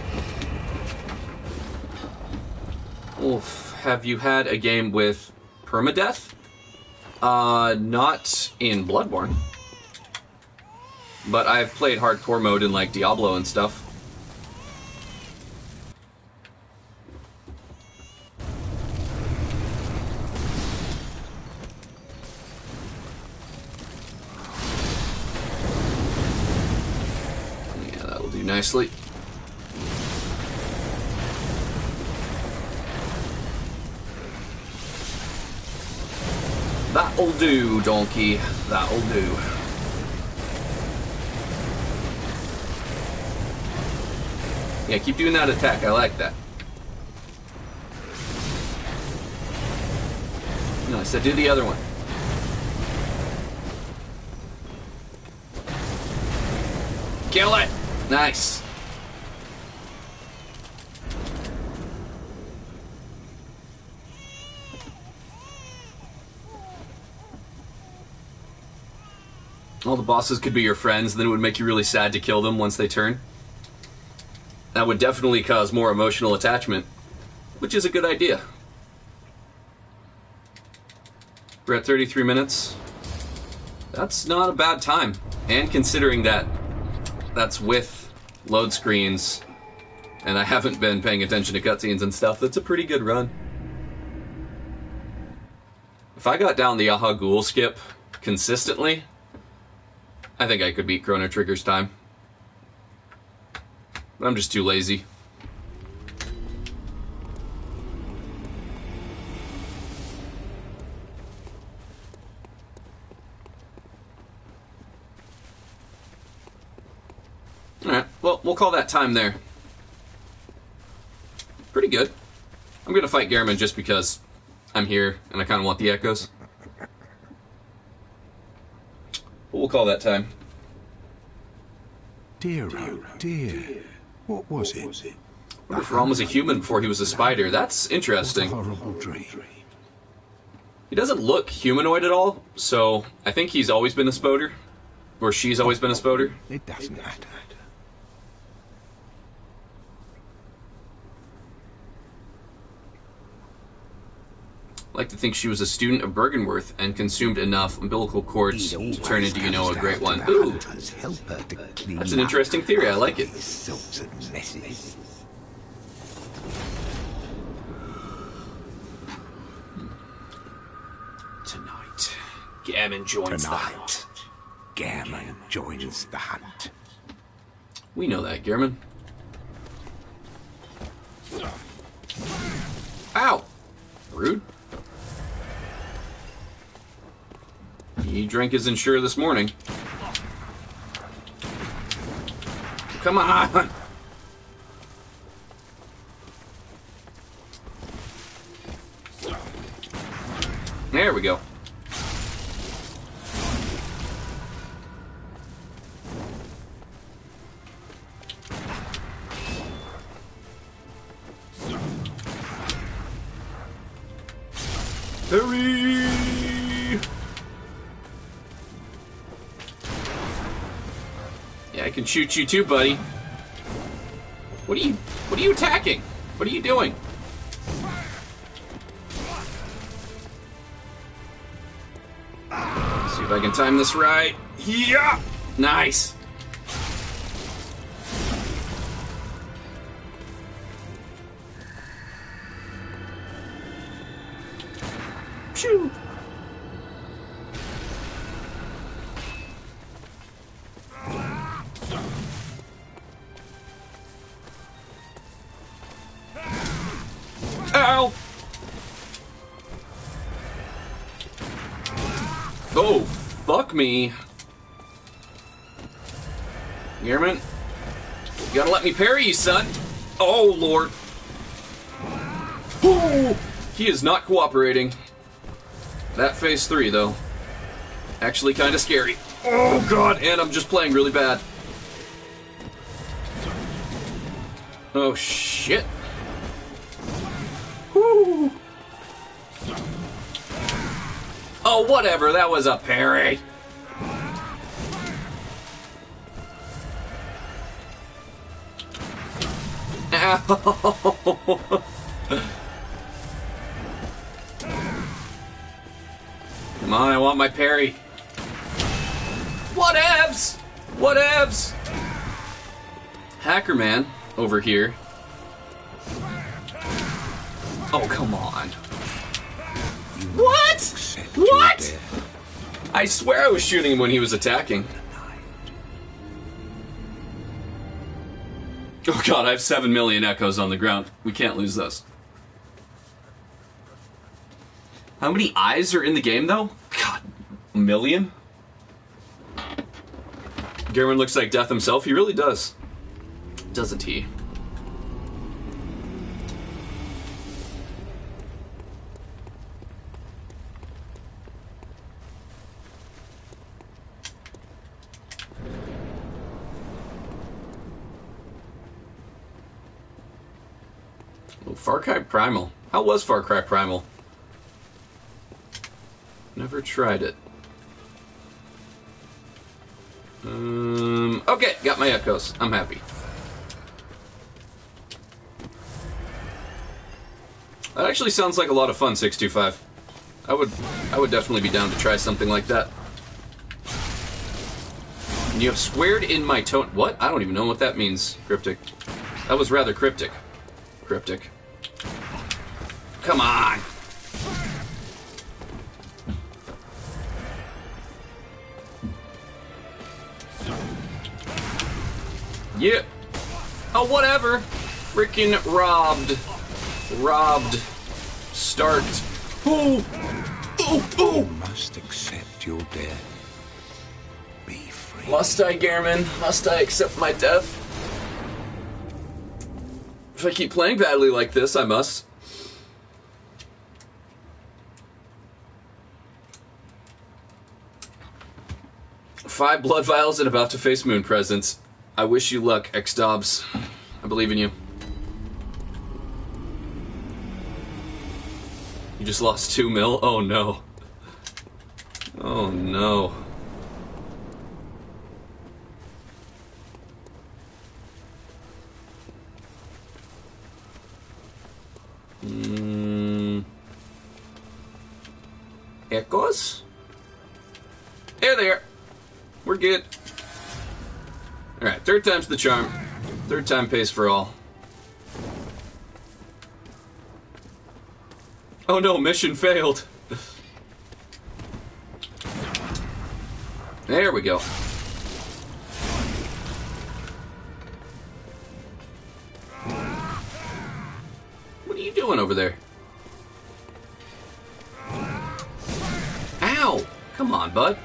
Oof. Have you had a game with permadeath? Uh, not in Bloodborne. But I've played hardcore mode in like Diablo and stuff. Yeah, that'll do nicely. That'll do, donkey. That'll do. Yeah, keep doing that attack. I like that. No, I said do the other one. Kill it! Nice. All the bosses could be your friends, then it would make you really sad to kill them once they turn. That would definitely cause more emotional attachment, which is a good idea. We're at 33 minutes. That's not a bad time. And considering that that's with load screens and I haven't been paying attention to cutscenes and stuff, that's a pretty good run. If I got down the Aha Ghoul skip consistently, I think I could beat Chrono Trigger's time. But I'm just too lazy. Alright, well, we'll call that time there. Pretty good. I'm gonna fight Gehrman just because I'm here and I kind of want the echoes. But we'll call that time. Dear, oh dear. What was it? What if Rom was a human before he was a spider? That's interesting. Horrible dream. He doesn't look humanoid at all, so I think he's always been a spoder. Or she's always been a spoder. It doesn't matter. I like to think she was a student of Byrgenwerth and consumed enough umbilical cords to turn into, you know, a great one. Ooh, that's an interesting theory. I like it. Sorts of messes. Tonight, Gehrman joins the hunt. Tonight, Gehrman joins the hunt. We know that, Gehrman. Drink his insure this morning. Come on! Shoot you too, buddy. What are you what are you attacking? What are you doing? See if I can time this right. Yeah! Nice. Me. Gehrman, you gotta let me parry you, son. Oh, lord. Ooh, he is not cooperating. That phase three, though. Actually, kind of scary. Oh, God, and I'm just playing really bad. Oh, shit. Whew. Oh, whatever, that was a parry. Ow. Come on, I want my parry. Whatevs! Whatevs! Hacker Man over here. Oh, come on. What? What? I swear I was shooting him when he was attacking. Oh god, I have 7 million echoes on the ground. We can't lose this. How many eyes are in the game, though? God, a million? Gehrman looks like death himself. He really does. Doesn't he? Oh, Far Cry Primal. How was Far Cry Primal? Never tried it. Um, okay, got my echoes. I'm happy. That actually sounds like a lot of fun, 625. I would I would definitely be down to try something like that. You have squared in my tone. What? I don't even know what that means, cryptic. That was rather cryptic. Cryptic. Come on! Yeah. Oh, whatever. Freaking robbed. Robbed. Start. Ooh. Ooh, You must accept your death. Be free. Must I, Gehrman? Must I accept my death? If I keep playing badly like this, I must. Five blood vials and about to face moon presence. I wish you luck, X Dobbs. I believe in you. You just lost two mil? Oh no. Oh no. Mm. Echoes? There they are. We're good. Alright, third time's the charm. Third time pays for all. Oh no, mission failed. (laughs) There we go. doing over there? Ow! Come on, bud.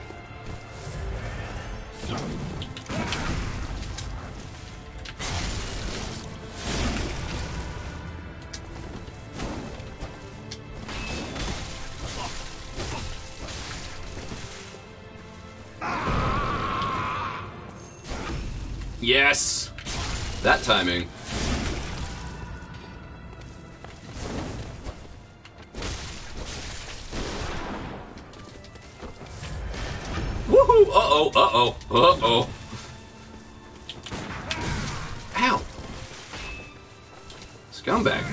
Yes! That timing. Uh-oh, uh-oh, uh-oh. Ow! Scumbag.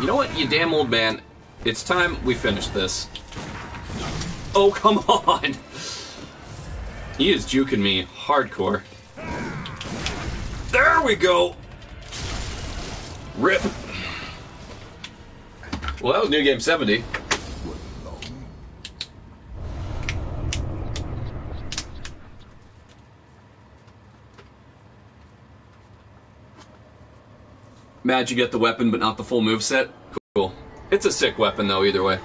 You know what, you damn old man? It's time we finish this. Oh, (laughs) come on! He is juking me hardcore. There we go! Rip. Well, that was New Game 70. Mad you get the weapon, but not the full move set. Cool. It's a sick weapon, though, either way.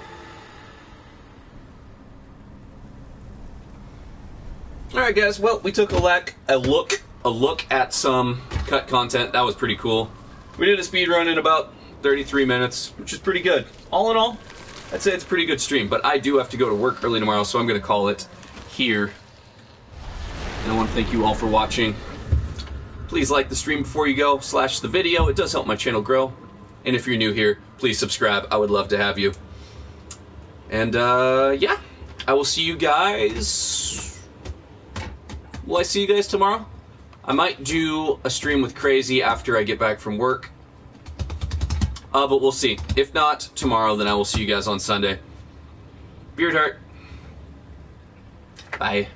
Alright, guys, well, we took a look, a look, a look at some cut content. That was pretty cool. We did a speed run in about 33 minutes, which is pretty good. All in all, I'd say it's a pretty good stream, but I do have to go to work early tomorrow, so I'm going to call it here. And I want to thank you all for watching. Please like the stream before you go, slash the video. It does help my channel grow. And if you're new here, please subscribe. I would love to have you. And, uh, yeah. I will see you guys. Will I see you guys tomorrow? I might do a stream with Crazy after I get back from work. Uh, but we'll see. If not tomorrow, then I will see you guys on Sunday. Beard Heart. Bye.